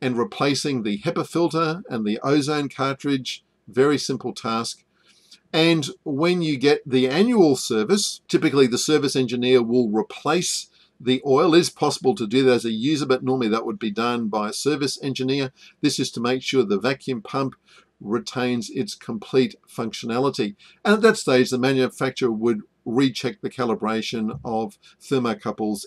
and replacing the HEPA filter and the ozone cartridge. Very simple task. And when you get the annual service, typically the service engineer will replace the oil. It is possible to do that as a user, but normally that would be done by a service engineer. This is to make sure the vacuum pump retains its complete functionality. And at that stage, the manufacturer would recheck the calibration of thermocouples.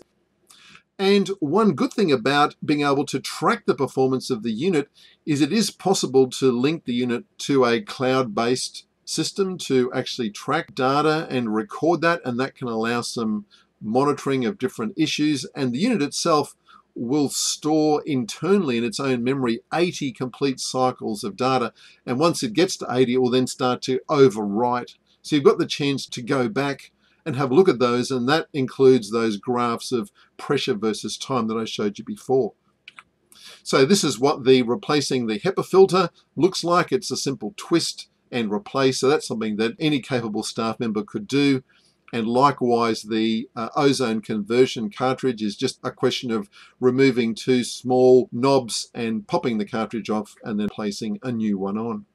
And one good thing about being able to track the performance of the unit is it is possible to link the unit to a cloud-based system to actually track data and record that and that can allow some monitoring of different issues and the unit itself will store internally in its own memory 80 complete cycles of data and once it gets to 80 it will then start to overwrite so you've got the chance to go back and have a look at those and that includes those graphs of pressure versus time that I showed you before. So this is what the replacing the HEPA filter looks like. It's a simple twist and replace. So that's something that any capable staff member could do. And likewise, the uh, ozone conversion cartridge is just a question of removing two small knobs and popping the cartridge off and then placing a new one on.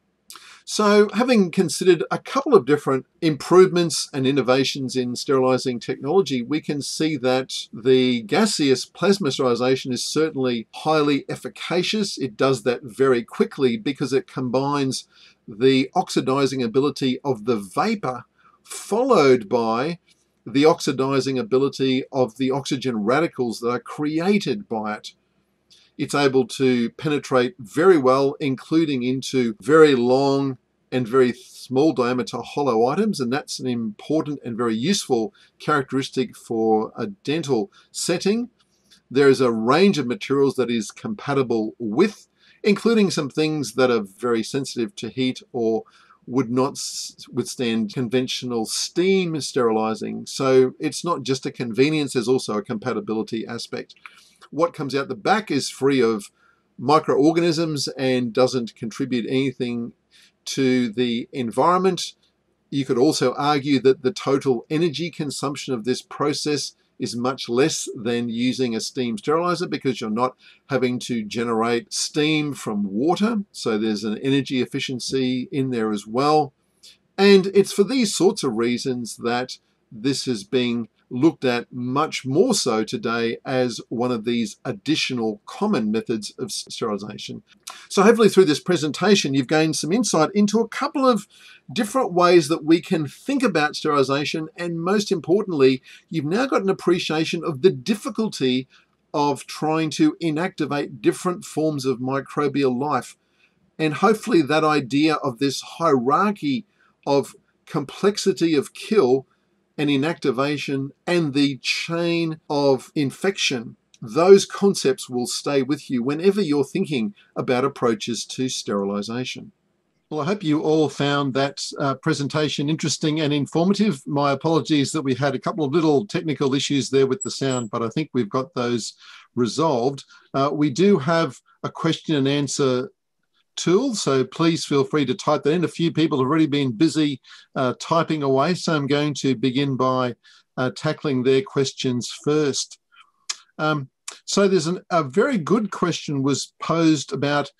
So having considered a couple of different improvements and innovations in sterilizing technology, we can see that the gaseous plasma sterilization is certainly highly efficacious. It does that very quickly because it combines the oxidizing ability of the vapor followed by the oxidizing ability of the oxygen radicals that are created by it. It's able to penetrate very well, including into very long and very small diameter hollow items, and that's an important and very useful characteristic for a dental setting. There is a range of materials that is compatible with including some things that are very sensitive to heat or would not withstand conventional steam sterilizing. So it's not just a convenience, there's also a compatibility aspect. What comes out the back is free of microorganisms and doesn't contribute anything to the environment. You could also argue that the total energy consumption of this process is much less than using a steam sterilizer because you're not having to generate steam from water. So there's an energy efficiency in there as well. And it's for these sorts of reasons that this is being looked at much more so today as one of these additional common methods of sterilization. So hopefully through this presentation you've gained some insight into a couple of different ways that we can think about sterilization and most importantly you've now got an appreciation of the difficulty of trying to inactivate different forms of microbial life and hopefully that idea of this hierarchy of complexity of kill and inactivation and the chain of infection, those concepts will stay with you whenever you're thinking about approaches to sterilization. Well, I hope you all found that uh, presentation interesting and informative. My apologies that we had a couple of little technical issues there with the sound, but I think we've got those resolved. Uh, we do have a question and answer tool. So please feel free to type that in. A few people have already been busy uh, typing away. So I'm going to begin by uh, tackling their questions first. Um, so there's an, a very good question was posed about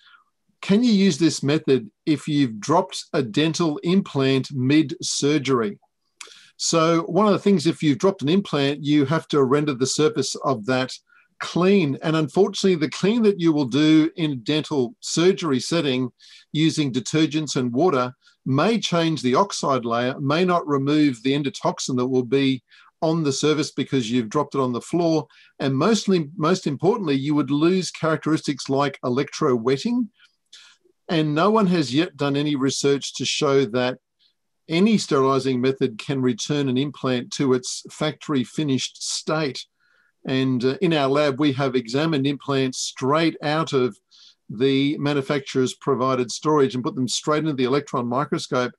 can you use this method if you've dropped a dental implant mid-surgery? So one of the things, if you've dropped an implant, you have to render the surface of that clean. And unfortunately, the clean that you will do in a dental surgery setting using detergents and water may change the oxide layer, may not remove the endotoxin that will be on the surface because you've dropped it on the floor. And mostly, most importantly, you would lose characteristics like electrowetting. And no one has yet done any research to show that any sterilizing method can return an implant to its factory finished state. And uh, in our lab, we have examined implants straight out of the manufacturer's provided storage and put them straight into the electron microscope.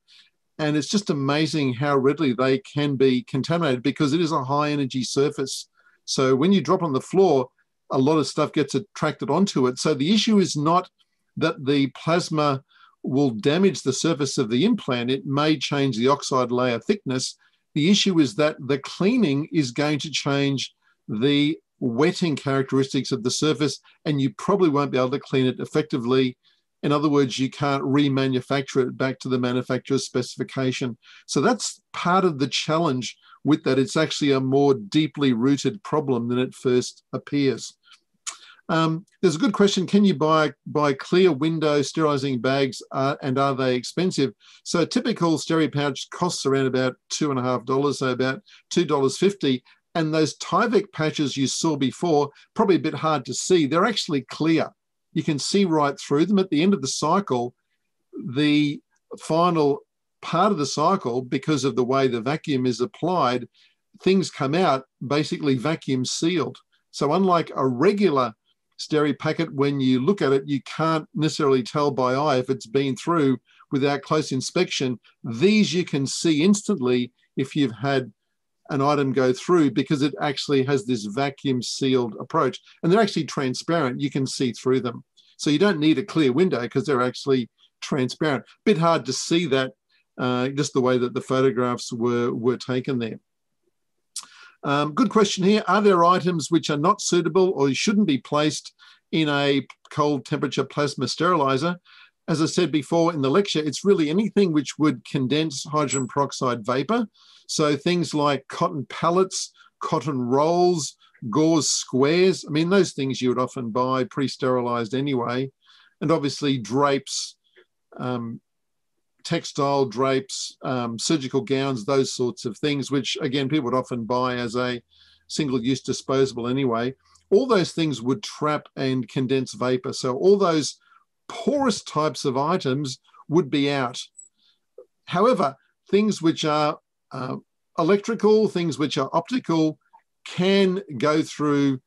And it's just amazing how readily they can be contaminated because it is a high energy surface. So when you drop on the floor, a lot of stuff gets attracted onto it. So the issue is not that the plasma will damage the surface of the implant. It may change the oxide layer thickness. The issue is that the cleaning is going to change the wetting characteristics of the surface, and you probably won't be able to clean it effectively. In other words, you can't remanufacture it back to the manufacturer's specification. So that's part of the challenge with that. It's actually a more deeply rooted problem than it first appears. Um, there's a good question. Can you buy buy clear window sterilizing bags uh, and are they expensive? So typical Steri pouch costs around about two and a half dollars, so about two dollars fifty. And those Tyvek patches you saw before, probably a bit hard to see. They're actually clear. You can see right through them. At the end of the cycle, the final part of the cycle, because of the way the vacuum is applied, things come out basically vacuum sealed. So unlike a regular Steri packet, when you look at it, you can't necessarily tell by eye if it's been through without close inspection. These you can see instantly if you've had an item go through because it actually has this vacuum sealed approach and they're actually transparent. You can see through them. So you don't need a clear window because they're actually transparent. Bit hard to see that uh, just the way that the photographs were, were taken there. Um, good question here. Are there items which are not suitable or shouldn't be placed in a cold temperature plasma sterilizer? As I said before in the lecture, it's really anything which would condense hydrogen peroxide vapor. So things like cotton pellets, cotton rolls, gauze squares. I mean, those things you would often buy pre-sterilized anyway. And obviously drapes, um, textile drapes, um, surgical gowns, those sorts of things, which again, people would often buy as a single use disposable anyway. All those things would trap and condense vapor. So all those porous types of items would be out. However, things which are uh, electrical, things which are optical, can go through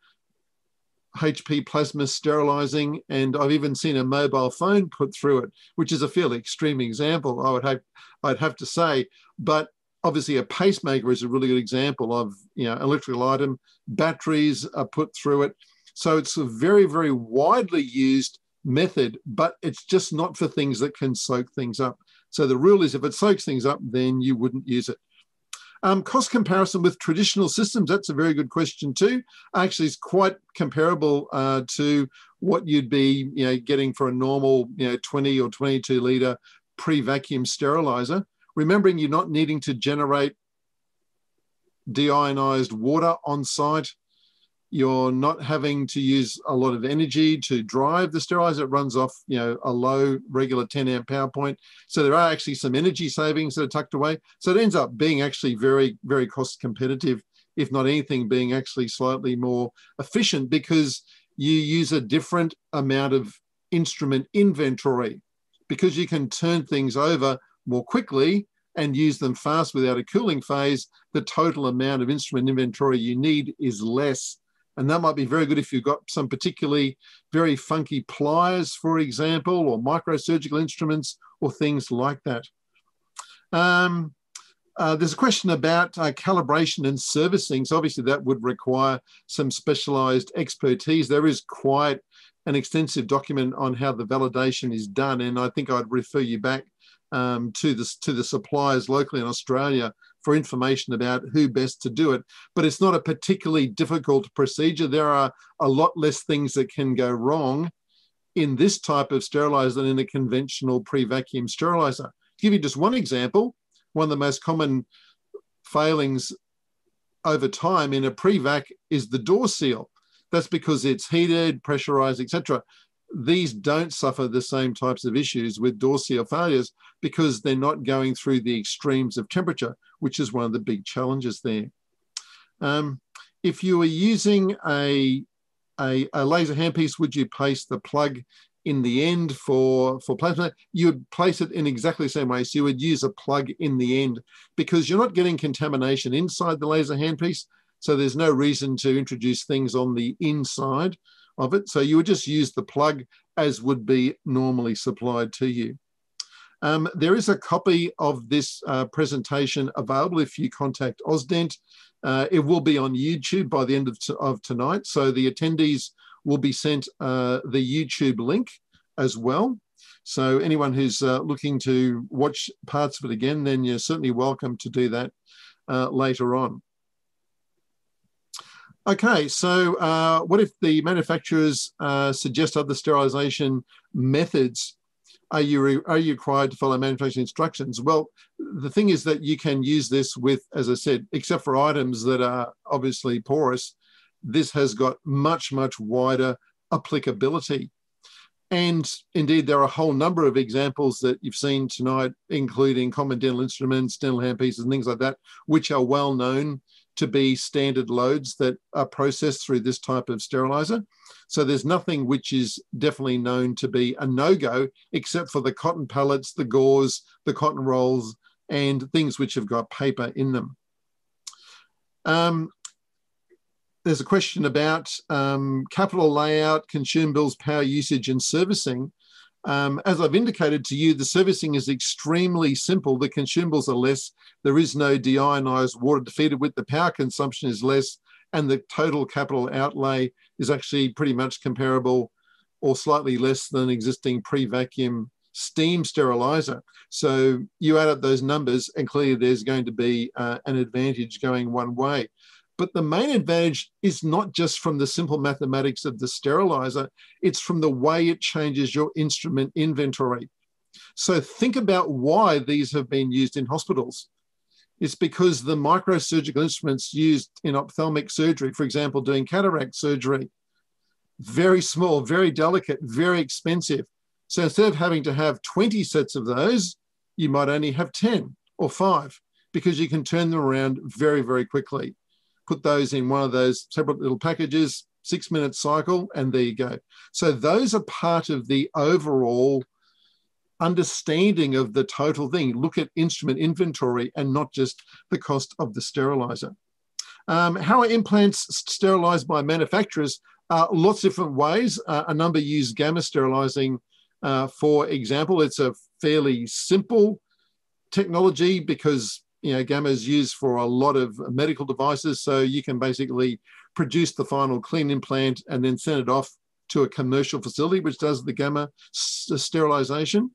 HP plasma sterilizing, and I've even seen a mobile phone put through it, which is a fairly extreme example, I would have, I'd have to say. But obviously, a pacemaker is a really good example of you know electrical item. Batteries are put through it, so it's a very, very widely used method, but it's just not for things that can soak things up. So the rule is, if it soaks things up, then you wouldn't use it. Um, cost comparison with traditional systems, that's a very good question too. Actually, it's quite comparable uh, to what you'd be you know, getting for a normal you know, 20 or 22 litre pre-vacuum sterilizer. Remembering you're not needing to generate deionized water on site you're not having to use a lot of energy to drive the sterilizer. It runs off, you know, a low regular 10 amp power point. So there are actually some energy savings that are tucked away. So it ends up being actually very, very cost competitive, if not anything, being actually slightly more efficient because you use a different amount of instrument inventory because you can turn things over more quickly and use them fast without a cooling phase, the total amount of instrument inventory you need is less and that might be very good if you've got some particularly very funky pliers, for example, or microsurgical instruments or things like that. Um, uh, there's a question about uh, calibration and servicing. So obviously that would require some specialized expertise. There is quite an extensive document on how the validation is done. And I think I'd refer you back um, to, the, to the suppliers locally in Australia for information about who best to do it. But it's not a particularly difficult procedure. There are a lot less things that can go wrong in this type of sterilizer than in a conventional pre-vacuum sterilizer. To give you just one example, one of the most common failings over time in a pre-vac is the door seal. That's because it's heated, pressurized, etc these don't suffer the same types of issues with door seal failures because they're not going through the extremes of temperature, which is one of the big challenges there. Um, if you were using a, a, a, laser handpiece, would you place the plug in the end for, for plasma? You would place it in exactly the same way. So you would use a plug in the end because you're not getting contamination inside the laser handpiece. So there's no reason to introduce things on the inside of it. So you would just use the plug as would be normally supplied to you. Um, there is a copy of this uh, presentation available if you contact Ozdent. Uh, it will be on YouTube by the end of, of tonight. So the attendees will be sent uh, the YouTube link as well. So anyone who's uh, looking to watch parts of it again, then you're certainly welcome to do that uh, later on. Okay, so uh, what if the manufacturers uh, suggest other sterilization methods? Are you, are you required to follow manufacturing instructions? Well, the thing is that you can use this with, as I said, except for items that are obviously porous, this has got much, much wider applicability. And indeed, there are a whole number of examples that you've seen tonight, including common dental instruments, dental handpieces, and things like that, which are well known to be standard loads that are processed through this type of sterilizer. So there's nothing which is definitely known to be a no-go, except for the cotton pellets, the gauze, the cotton rolls, and things which have got paper in them. Um, there's a question about um, capital layout, consumables, power usage, and servicing. Um, as I've indicated to you, the servicing is extremely simple. The consumables are less. There is no deionized water it with. The power consumption is less. And the total capital outlay is actually pretty much comparable or slightly less than existing pre-vacuum steam sterilizer. So you add up those numbers and clearly there's going to be uh, an advantage going one way. But the main advantage is not just from the simple mathematics of the sterilizer, it's from the way it changes your instrument inventory. So think about why these have been used in hospitals. It's because the microsurgical instruments used in ophthalmic surgery, for example, doing cataract surgery, very small, very delicate, very expensive. So instead of having to have 20 sets of those, you might only have 10 or five because you can turn them around very, very quickly put those in one of those separate little packages, six minute cycle, and there you go. So those are part of the overall understanding of the total thing. Look at instrument inventory and not just the cost of the sterilizer. Um, how are implants sterilized by manufacturers? Uh, lots of different ways. Uh, a number use gamma sterilizing, uh, for example. It's a fairly simple technology because you know, gamma is used for a lot of medical devices. So you can basically produce the final clean implant and then send it off to a commercial facility, which does the gamma sterilization.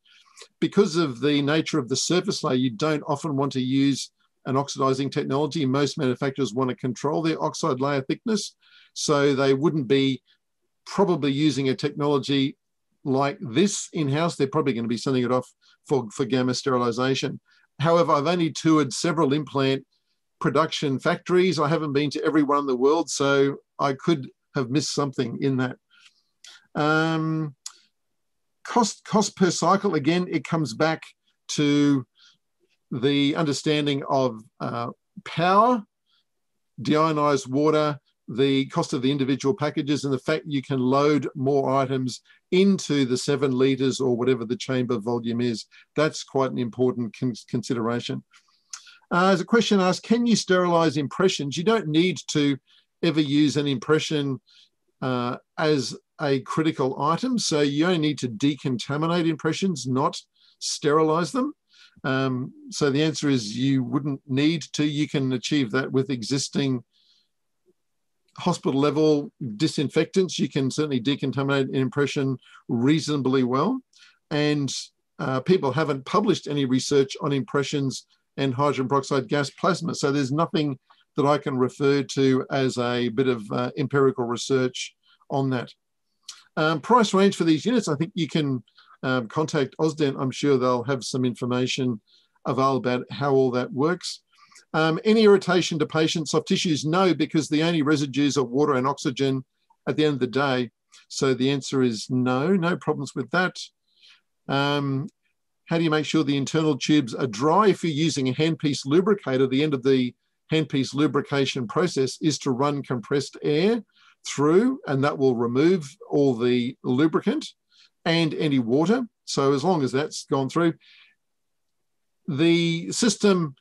Because of the nature of the surface layer, you don't often want to use an oxidizing technology. Most manufacturers want to control their oxide layer thickness. So they wouldn't be probably using a technology like this in-house. They're probably going to be sending it off for, for gamma sterilization. However, I've only toured several implant production factories. I haven't been to every one in the world, so I could have missed something in that. Um, cost, cost per cycle, again, it comes back to the understanding of uh, power, deionized water, the cost of the individual packages and the fact you can load more items into the seven liters or whatever the chamber volume is. That's quite an important con consideration. Uh, there's a question asked, can you sterilize impressions? You don't need to ever use an impression uh, as a critical item. So you only need to decontaminate impressions, not sterilize them. Um, so the answer is you wouldn't need to. You can achieve that with existing hospital level disinfectants, you can certainly decontaminate an impression reasonably well. And uh, people haven't published any research on impressions and hydrogen peroxide gas plasma. So there's nothing that I can refer to as a bit of uh, empirical research on that. Um, price range for these units, I think you can um, contact Ozdent. I'm sure they'll have some information available about how all that works. Um, any irritation to patients' soft tissues? No, because the only residues are water and oxygen at the end of the day. So the answer is no, no problems with that. Um, how do you make sure the internal tubes are dry? If you're using a handpiece lubricator, the end of the handpiece lubrication process is to run compressed air through, and that will remove all the lubricant and any water. So as long as that's gone through, the system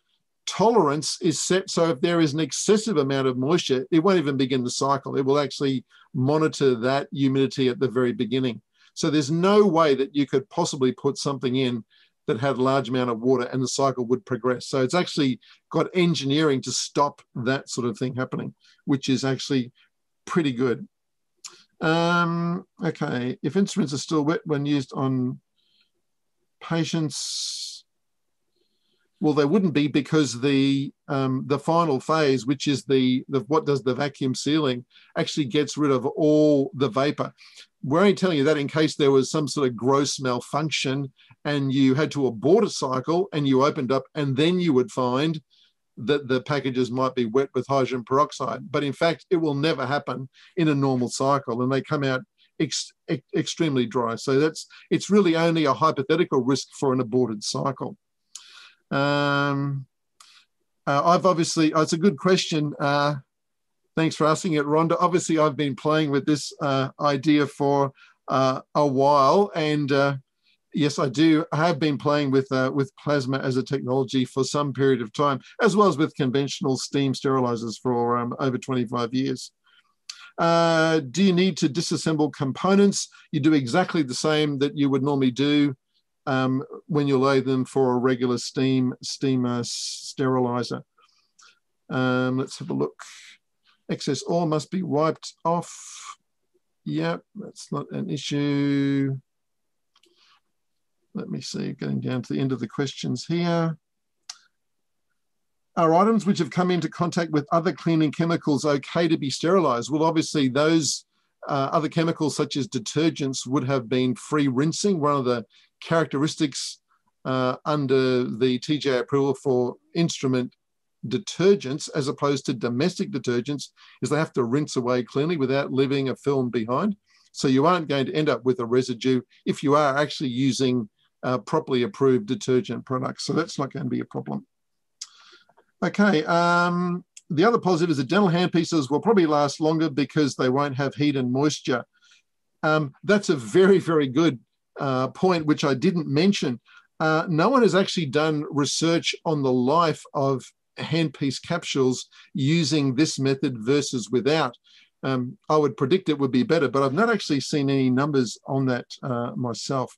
tolerance is set so if there is an excessive amount of moisture, it won't even begin the cycle. It will actually monitor that humidity at the very beginning. So there's no way that you could possibly put something in that had a large amount of water and the cycle would progress. So it's actually got engineering to stop that sort of thing happening, which is actually pretty good. Um, okay, if instruments are still wet when used on patients, well, they wouldn't be because the um, the final phase, which is the, the what does the vacuum sealing, actually gets rid of all the vapor. We're only telling you that in case there was some sort of gross malfunction and you had to abort a cycle and you opened up, and then you would find that the packages might be wet with hydrogen peroxide. But in fact, it will never happen in a normal cycle, and they come out ex ex extremely dry. So that's it's really only a hypothetical risk for an aborted cycle. Um, uh, I've obviously, oh, it's a good question. Uh, thanks for asking it, Rhonda. Obviously, I've been playing with this uh, idea for uh, a while, and uh, yes, I do. I have been playing with uh, with plasma as a technology for some period of time, as well as with conventional steam sterilizers for um, over 25 years. Uh, do you need to disassemble components? You do exactly the same that you would normally do um, when you load them for a regular steam steamer sterilizer. Um, let's have a look. Excess oil must be wiped off. Yep, that's not an issue. Let me see, getting down to the end of the questions here. Are items which have come into contact with other cleaning chemicals okay to be sterilized? Well, obviously those uh, other chemicals such as detergents would have been free rinsing. One of the characteristics uh, under the TGA approval for instrument detergents as opposed to domestic detergents is they have to rinse away cleanly without leaving a film behind. So you aren't going to end up with a residue if you are actually using uh, properly approved detergent products. So that's not going to be a problem. Okay, um, the other positive is the dental handpieces will probably last longer because they won't have heat and moisture. Um, that's a very, very good uh, point, which I didn't mention. Uh, no one has actually done research on the life of handpiece capsules using this method versus without. Um, I would predict it would be better, but I've not actually seen any numbers on that uh, myself.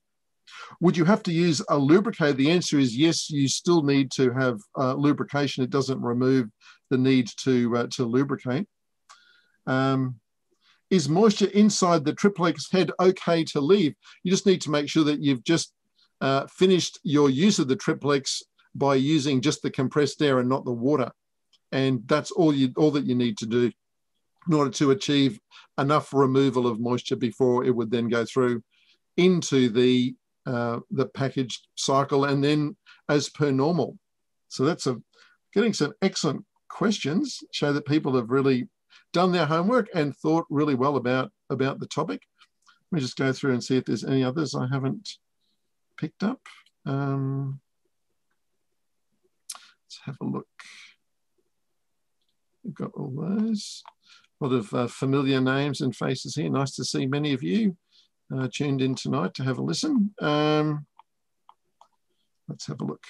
Would you have to use a lubricator? The answer is yes, you still need to have uh, lubrication. It doesn't remove the need to, uh, to lubricate. Um, is moisture inside the triplex head okay to leave? You just need to make sure that you've just uh, finished your use of the triplex by using just the compressed air and not the water. And that's all you all that you need to do in order to achieve enough removal of moisture before it would then go through into the uh, the packaged cycle and then as per normal. So that's a getting some excellent questions, show that people have really done their homework and thought really well about, about the topic. Let me just go through and see if there's any others I haven't picked up. Um, let's have a look. We've got all those. A lot of uh, familiar names and faces here. Nice to see many of you uh, tuned in tonight to have a listen. Um, let's have a look.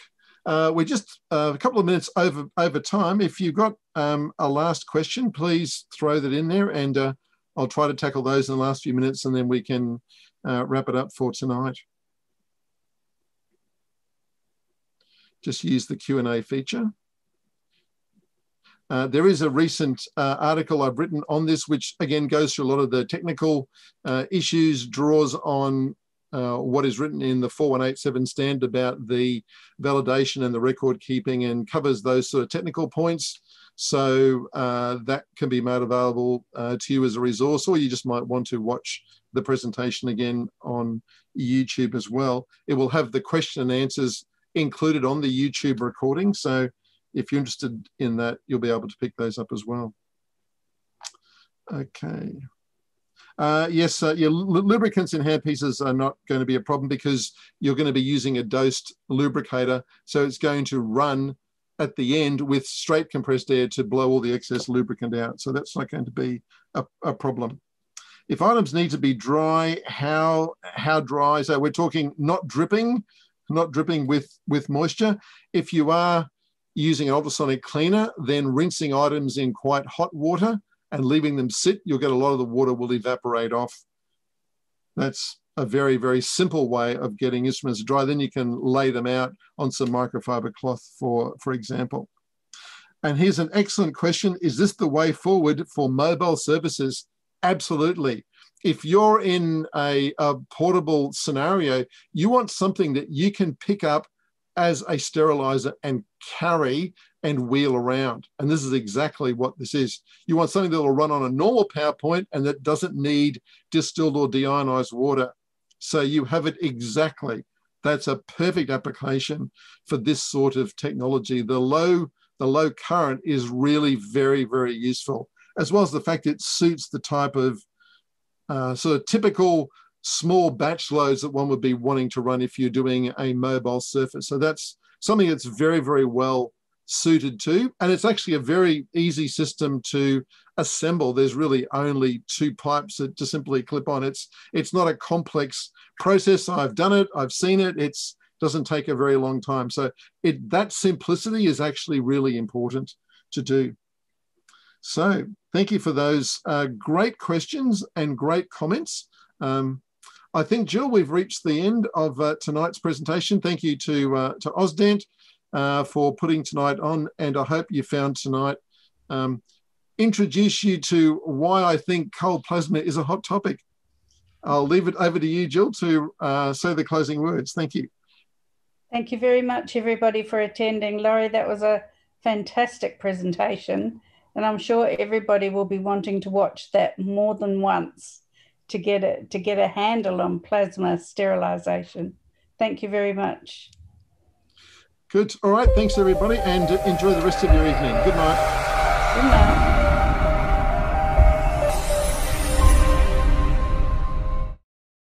Uh, we're just uh, a couple of minutes over over time. If you've got um, a last question, please throw that in there, and uh, I'll try to tackle those in the last few minutes, and then we can uh, wrap it up for tonight. Just use the Q and A feature. Uh, there is a recent uh, article I've written on this, which again goes through a lot of the technical uh, issues, draws on uh, what is written in the 4187 standard about the validation and the record keeping and covers those sort of technical points. So uh, that can be made available uh, to you as a resource, or you just might want to watch the presentation again on YouTube as well. It will have the question and answers included on the YouTube recording. So if you're interested in that, you'll be able to pick those up as well. Okay. Uh, yes, uh, yeah, lubricants in handpieces are not going to be a problem because you're going to be using a dosed lubricator. So it's going to run at the end with straight compressed air to blow all the excess lubricant out. So that's not going to be a, a problem. If items need to be dry, how, how dry? So we're talking not dripping, not dripping with, with moisture. If you are using an ultrasonic cleaner, then rinsing items in quite hot water and leaving them sit, you'll get a lot of the water will evaporate off. That's a very, very simple way of getting instruments dry. Then you can lay them out on some microfiber cloth, for, for example. And here's an excellent question. Is this the way forward for mobile services? Absolutely. If you're in a, a portable scenario, you want something that you can pick up as a sterilizer and carry and wheel around. And this is exactly what this is. You want something that will run on a normal power point and that doesn't need distilled or deionized water. So you have it exactly. That's a perfect application for this sort of technology. The low, the low current is really very, very useful, as well as the fact it suits the type of uh, sort of typical small batch loads that one would be wanting to run if you're doing a mobile surface. So that's something that's very, very well suited to. And it's actually a very easy system to assemble. There's really only two pipes that to simply clip on. It's it's not a complex process. I've done it, I've seen it. It's doesn't take a very long time. So it that simplicity is actually really important to do. So thank you for those uh, great questions and great comments. Um, I think, Jill, we've reached the end of uh, tonight's presentation. Thank you to, uh, to Ozdent uh, for putting tonight on, and I hope you found tonight um, introduce you to why I think cold plasma is a hot topic. I'll leave it over to you, Jill, to uh, say the closing words. Thank you. Thank you very much, everybody, for attending. Laurie, that was a fantastic presentation, and I'm sure everybody will be wanting to watch that more than once to get it to get a handle on plasma sterilization. Thank you very much. Good. All right. Thanks, everybody, and enjoy the rest of your evening. Good night. Good night.